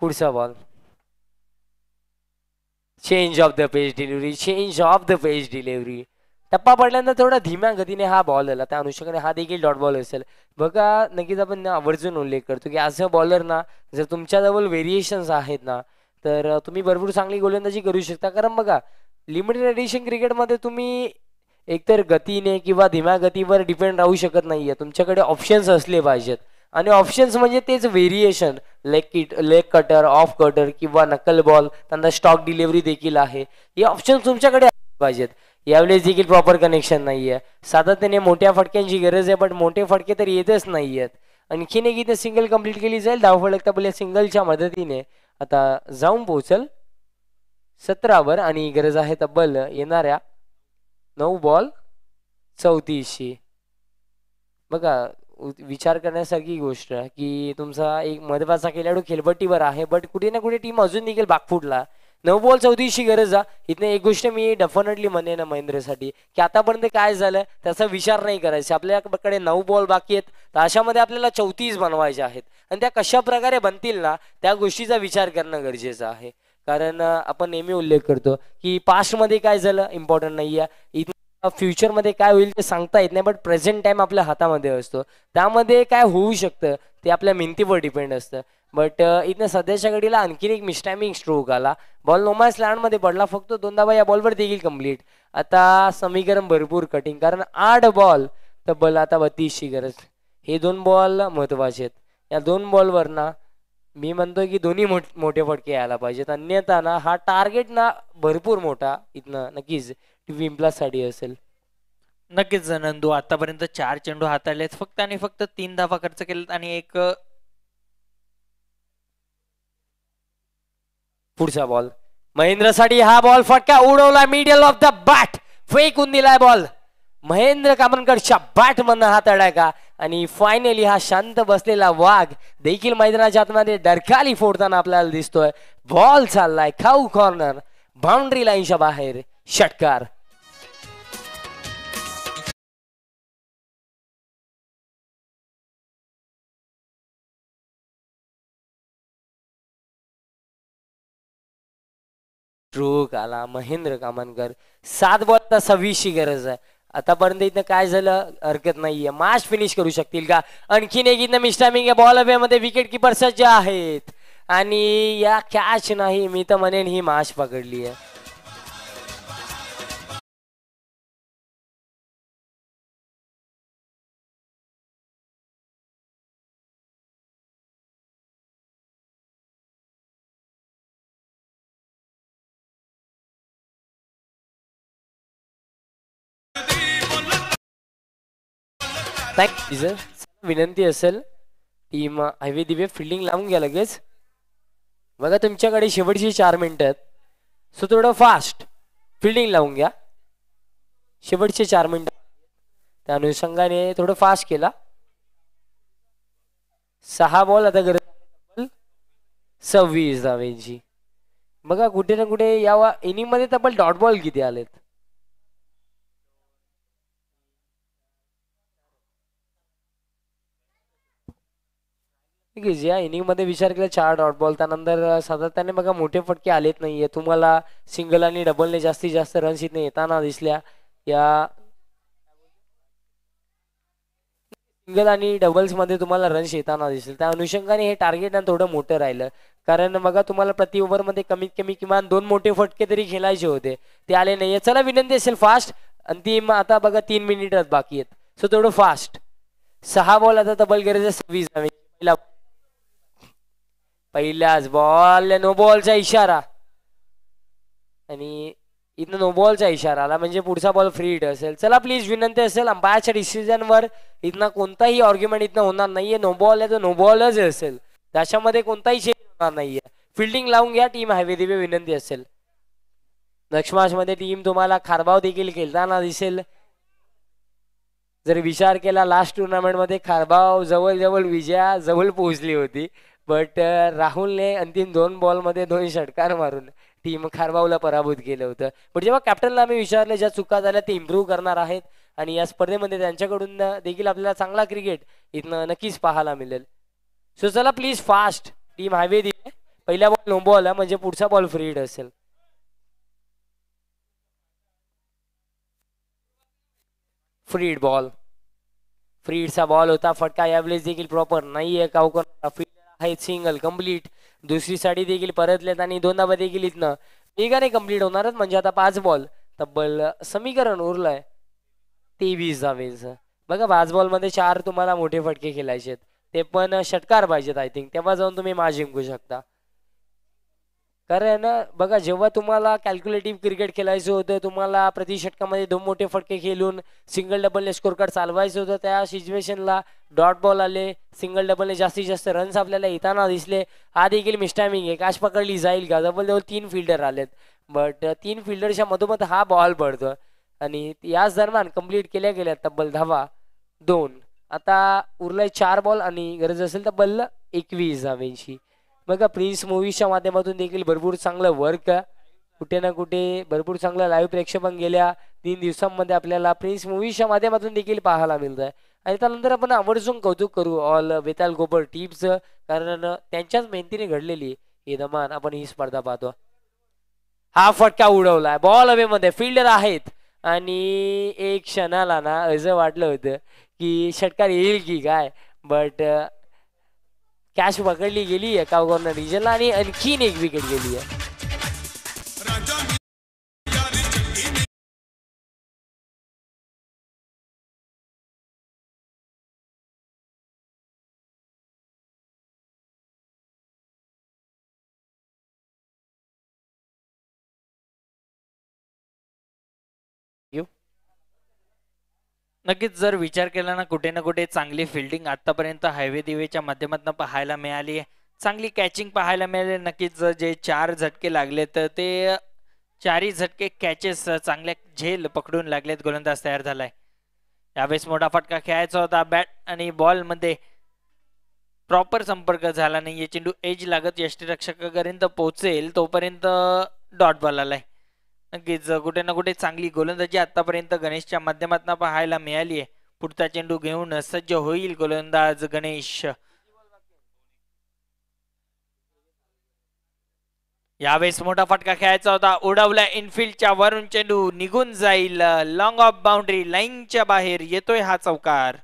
[SPEAKER 4] पुढचा ball change of the pace delivery change of the pace delivery टप्पा पडल्यानंतर थोडा धीम्या गतीने हा बॉल आला. त्या अनुषंगाने हा देखील डॉट बॉल असेल. बघा नक्कीच आपण आवर्जून उल्लेख करतो की ॲज अ बॉलर ना जर तुमच्याजवळ व्हेरिएशन्स आहेत ना तर तुम्ही भरपूर चांगली गोलंदाजी करू शकता. कारण बघा लिमिटेड एडिशन क्रिकेटमध्ये तुम्ही एकतर गतीने किंवा धीम्या गतीवर डिपेंड राहू शकत नाहीये. तुमच्याकडे ऑप्शन्स असले पाहिजेत. आणि ऑप्शन्स म्हणजे तेच variation leg cut leg cutter off cutter किंवा नकल बॉल त्यांना स्टॉक डिलिव्हरी देखील आहे. हे ऑप्शन्स तुमच्याकडे पाहिजेत. यावेळेस देखील प्रॉपर कनेक्शन नाही आहे सातत्याने मोठ्या फटक्यांची गरज आहे पण मोठे फटके तर येतच नाही आहेत आणखीन एक इथे सिंगल कंप्लीट केली जाईल. धावफलक तब्बल या सिंगलच्या मदतीने. आता जाऊन पोहोचल. सतरावर आणि गरज आहे तब्बल येणाऱ्या नऊ बॉल चौतीसशी. बघा विचार करण्यासारखी गोष्ट आहे की तुमचा एक महत्त्वाचा खेळाडू खेळपट्टीवर आहे बट कुठे ना कुठे टीम अजून देखील बागफुटला. नऊ बॉल चौतीसची गरज आहे इथं एक गोष्ट मी डेफिनेटली म्हणेन ना महेंद्रसाठी की आतापर्यंत काय झालं त्याचा विचार नाही करायचा. आपल्याकडे नऊ बॉल बाकी आहेत तर अशामध्ये आपल्याला चौतीस बनवायचे आहेत. आणि त्या कशा प्रकारे बनतील ना त्या गोष्टीचा विचार करणं गरजेचं आहे. कारण आपण नेहमी उल्लेख करतो की पास्टमध्ये काय झालं इम्पॉर्टंट नाही आहे इथं फ्युचरमध्ये काय होईल ते सांगता येत नाही बट प्रेझेंट टाइम आपल्या हातामध्ये असतो. त्यामध्ये काय होऊ शकतं ते आपल्या मिंतीवर डिपेंड असतं. बट uh, इथनं सध्याच्या घडीला आणखीन एक मिस्टॅमिंग स्ट्रोक आला बॉल नोमॅस लँडमध्ये पडला फक्त दोन धाबा या बॉलवर देखील कंप्लीट आता समीकरण भरपूर कठीण कारण आठ बॉल तब्बल आता बत्तीसची गरज. हे दोन बॉल महत्त्वाचे आहेत. या दोन बॉलवर ना मी म्हणतो की दोन्ही मोठ मोठे फटके यायला पाहिजेत. अन्यथा ना हा टार्गेट ना भरपूर मोठा इथनं नक्कीच विम्प्लासाठी असेल.
[SPEAKER 2] नक्कीच नंदू. आतापर्यंत चार चेंडू हाताळलेत. फक्त आणि फक्त तीन धावा खर्च केलेत आणि एक
[SPEAKER 4] पुढचा बॉल महेंद्रसाठी हा बॉल फटका उडवला मिडल ऑफ द बॅट फेकून दिलाय बॉल महेंद्र कामनकरच्या बॅट मधनं हा का आणि फायनली हा शांत बसलेला वाघ देखील मैदानाच्या आतमध्ये डरकाली फोडताना आपल्याला दिसतोय. बॉल चाललाय खाऊ कॉर्नर बाउंड्री लाईनच्या बाहेर. षटकार. स्ट्रोक आला महेंद्र कामनकर सात बॉल सव्वीसची गरज आहे. आतापर्यंत इथं काय झालं? हरकत नाहीये. मॅच फिनिश करू शकतील का? आणखीन एक इथं मिस्टामिंग बॉल अवे मध्ये विकेट किपर सज्ज आहेत. आणि या कॅच नाही मी तर म्हणेन ही मॅच पकडली आहे Thank you, विनंती असेल टीम हवे दिवे फिल्डिंग लावून घ्या लगेच बघा तुमच्याकडे शेवटची चार मिनिटं आहेत. सो थोडं फास्ट फिल्डिंग लावून घ्या. शेवटचे चार मिनिट त्या अनुषंगाने थोडं फास्ट केला. सहा बॉल आता गरज सव्वीस धावेची. बघा कुठे ना कुठे या इनिंगमध्ये तब्बल डॉट बॉल किती आलेत? ठीक या इनिंगमध्ये विचार केला चार डॉट बॉल त्यानंतर सातत्याने बघा मोठे फटके आलेत नाहीये. तुम्हाला सिंगल आणि डबलने जास्तीत जास्त रन्स इथे येताना दिसल्या. या सिंगल आणि डबल्समध्ये तुम्हाला रन्स येताना दिसेल. त्या अनुषंगाने हे टार्गेट ना थोडं मोठं राहिलं. कारण बघा तुम्हाला प्रति ओव्हरमध्ये कमीत कमी किमान दोन मोठे फटके तरी खेळायचे होते. ते आले नाहीये. चला विनंती असेल फास्ट अंतिम आता बघा तीन मिनिटच बाकी आहेत. सो थोडं फास्ट सहा बॉल आता तब्बल गरज सव्वीस धावे. पहिला पहिल्याच बॉल नो बॉलचा इशारा. आणि इथनं नो बॉलचा इशारा आला. म्हणजे पुढचा बॉल फ्री हिट असेल. चला प्लीज विनंती असेल अंपायरच्या डिसिजनवर इथनं कोणताही ऑर्ग्युमेंट इथनं होणार नाहीये. नो बॉल आहे तो नो बॉलच असेल. त्याच्यामध्ये कोणताही चेंज होणार नाहीये. फिल्डिंग लावून घ्या टीम हायवे दिवे विनंती असेल. नेक्स्ट मॅच मध्ये टीम तुम्हाला खारबाव देखील खेळताना दिसेल. जर विचार केला लास्ट टुर्नामेंटमध्ये खारबाव जवळ जवळ विजया जवळ पोहोचली होती. बट uh, राहुलने अंतिम दोन बॉलमध्ये दोन षटकार मारून टीम खारबावला पराभूत केलं होतं. पण जेव्हा कॅप्टनला आम्ही विचारले ज्या चुका झाल्या ते इम्प्रूव्ह करणार आहेत आणि या स्पर्धेमध्ये त्यांच्याकडून देखील आपल्याला चांगला क्रिकेट इथनं नक्कीच पाहायला मिळेल. सो चला प्लीज फास्ट टीम हायवे दिले. पहिला बॉल नो बॉल म्हणजे पुढचा बॉल फ्री हिट असेल. फ्री हिट बॉल फ्री हिटचा बॉल होता. फटका यावेळेस देखील प्रॉपर नाहीये. कावकर आहेत सिंगल कंप्लीट दुसरी साडी देखील परतल्यात आणि दोनदा देखील इथनं. वेगाने कंप्लीट होणारच म्हणजे आता पाच बॉल तब्बल समीकरण उरलंय. तेवीस धावेचं बघा पाच बॉलमध्ये चार तुम्हाला मोठे फटके खेळायचे आहेत ते पण षटकार पाहिजेत आय थिंक तेव्हा जाऊन तुम्ही मा जिंकू शकता. कारण बघा जेव्हा तुम्हाला कॅल्क्युलेटिव्ह क्रिकेट खेळायचं होतं तुम्हाला प्रति षटकामध्ये दोन मोठे फटके खेळून सिंगल डबलने स्कोर कार्ड चालवायचं होतं त्या सिच्युएशनला डॉट बॉल आले सिंगल डबलने जास्तीत जास्त रन्स आपल्याला येताना दिसले. हा देखील मिस्टायमिंग आहे. काश पकडली जाईल का? जवळ जवळ तीन फिल्डर आलेत. बट तीन फिल्डरच्या मधोमध हा बॉल पडतो. आणि याच दरम्यान कंप्लीट केल्या गेल्या तब्बल धावा. दोन. आता उरलाय चार बॉल आणि गरज असेल तब्बल एकवीस धावेंची बघा प्रिन्स मूवीजच्या माध्यमातून देखील भरपूर चांगलं वर्क कुठे ना कुठे भरपूर चांगलं लाईव्ह प्रेक्षेपण गेल्या. तीन दिवसांमध्ये आपल्याला प्रिन्स मूवीजच्या माध्यमातून देखील पाहायला मिळतं आहे आणि त्यानंतर आपण आवर्जून कौतुक करू. ऑल वेताल गोबर टीम्स कारण त्यांच्याच मेहनतीने घडलेली ही दमान आपण ही स्पर्धा पाहतो. हा फटका उडवलाय. बॉल अवे मध्ये फिल्डर आहेत. आणि एक क्षणाला ना असं वाटलं होतं की षटकार येईल की काय? बट कॅश पकडली गेली एका काव रिजनला आणि आणखीन एक विकेट गेली आहे.
[SPEAKER 2] नक्कीच जर विचार केला ना कुठे ना कुठे चांगली फिल्डिंग आतापर्यंत हायवे दिवेच्या माध्यमातून पाहायला मिळाली आहे. चांगली कॅचिंग पाहायला मिळाली नक्कीच जे चार झटके लागले तर ते चारही झटके कॅचेस चांगल्या झेल पकडून लागलेत. गोलंदाज तयार झालाय. यावेळेस मोठा फटका खेळायचा होता. बॅट आणि बॉलमध्ये प्रॉपर संपर्क झाला नाही चेंडू एज लागत यष्टीरक्षकापर्यंत पोहोचेल तोपर्यंत डॉट बॉल आलाय. नक्कीच कुठे ना कुठे चांगली गोलंदाजी आतापर्यंत गणेशच्या माध्यमातून पाहायला मिळाली आहे. पुढचा चेंडू घेऊन सज्ज होईल गोलंदाज गणेश. यावेळेस मोठा फटका खेळायचा होता. उडवला इनफिल्डच्या वरून चेंडू निघून जाईल लॉंग ऑफ बाउंड्री लाईनच्या बाहेर येतोय हा चौकार.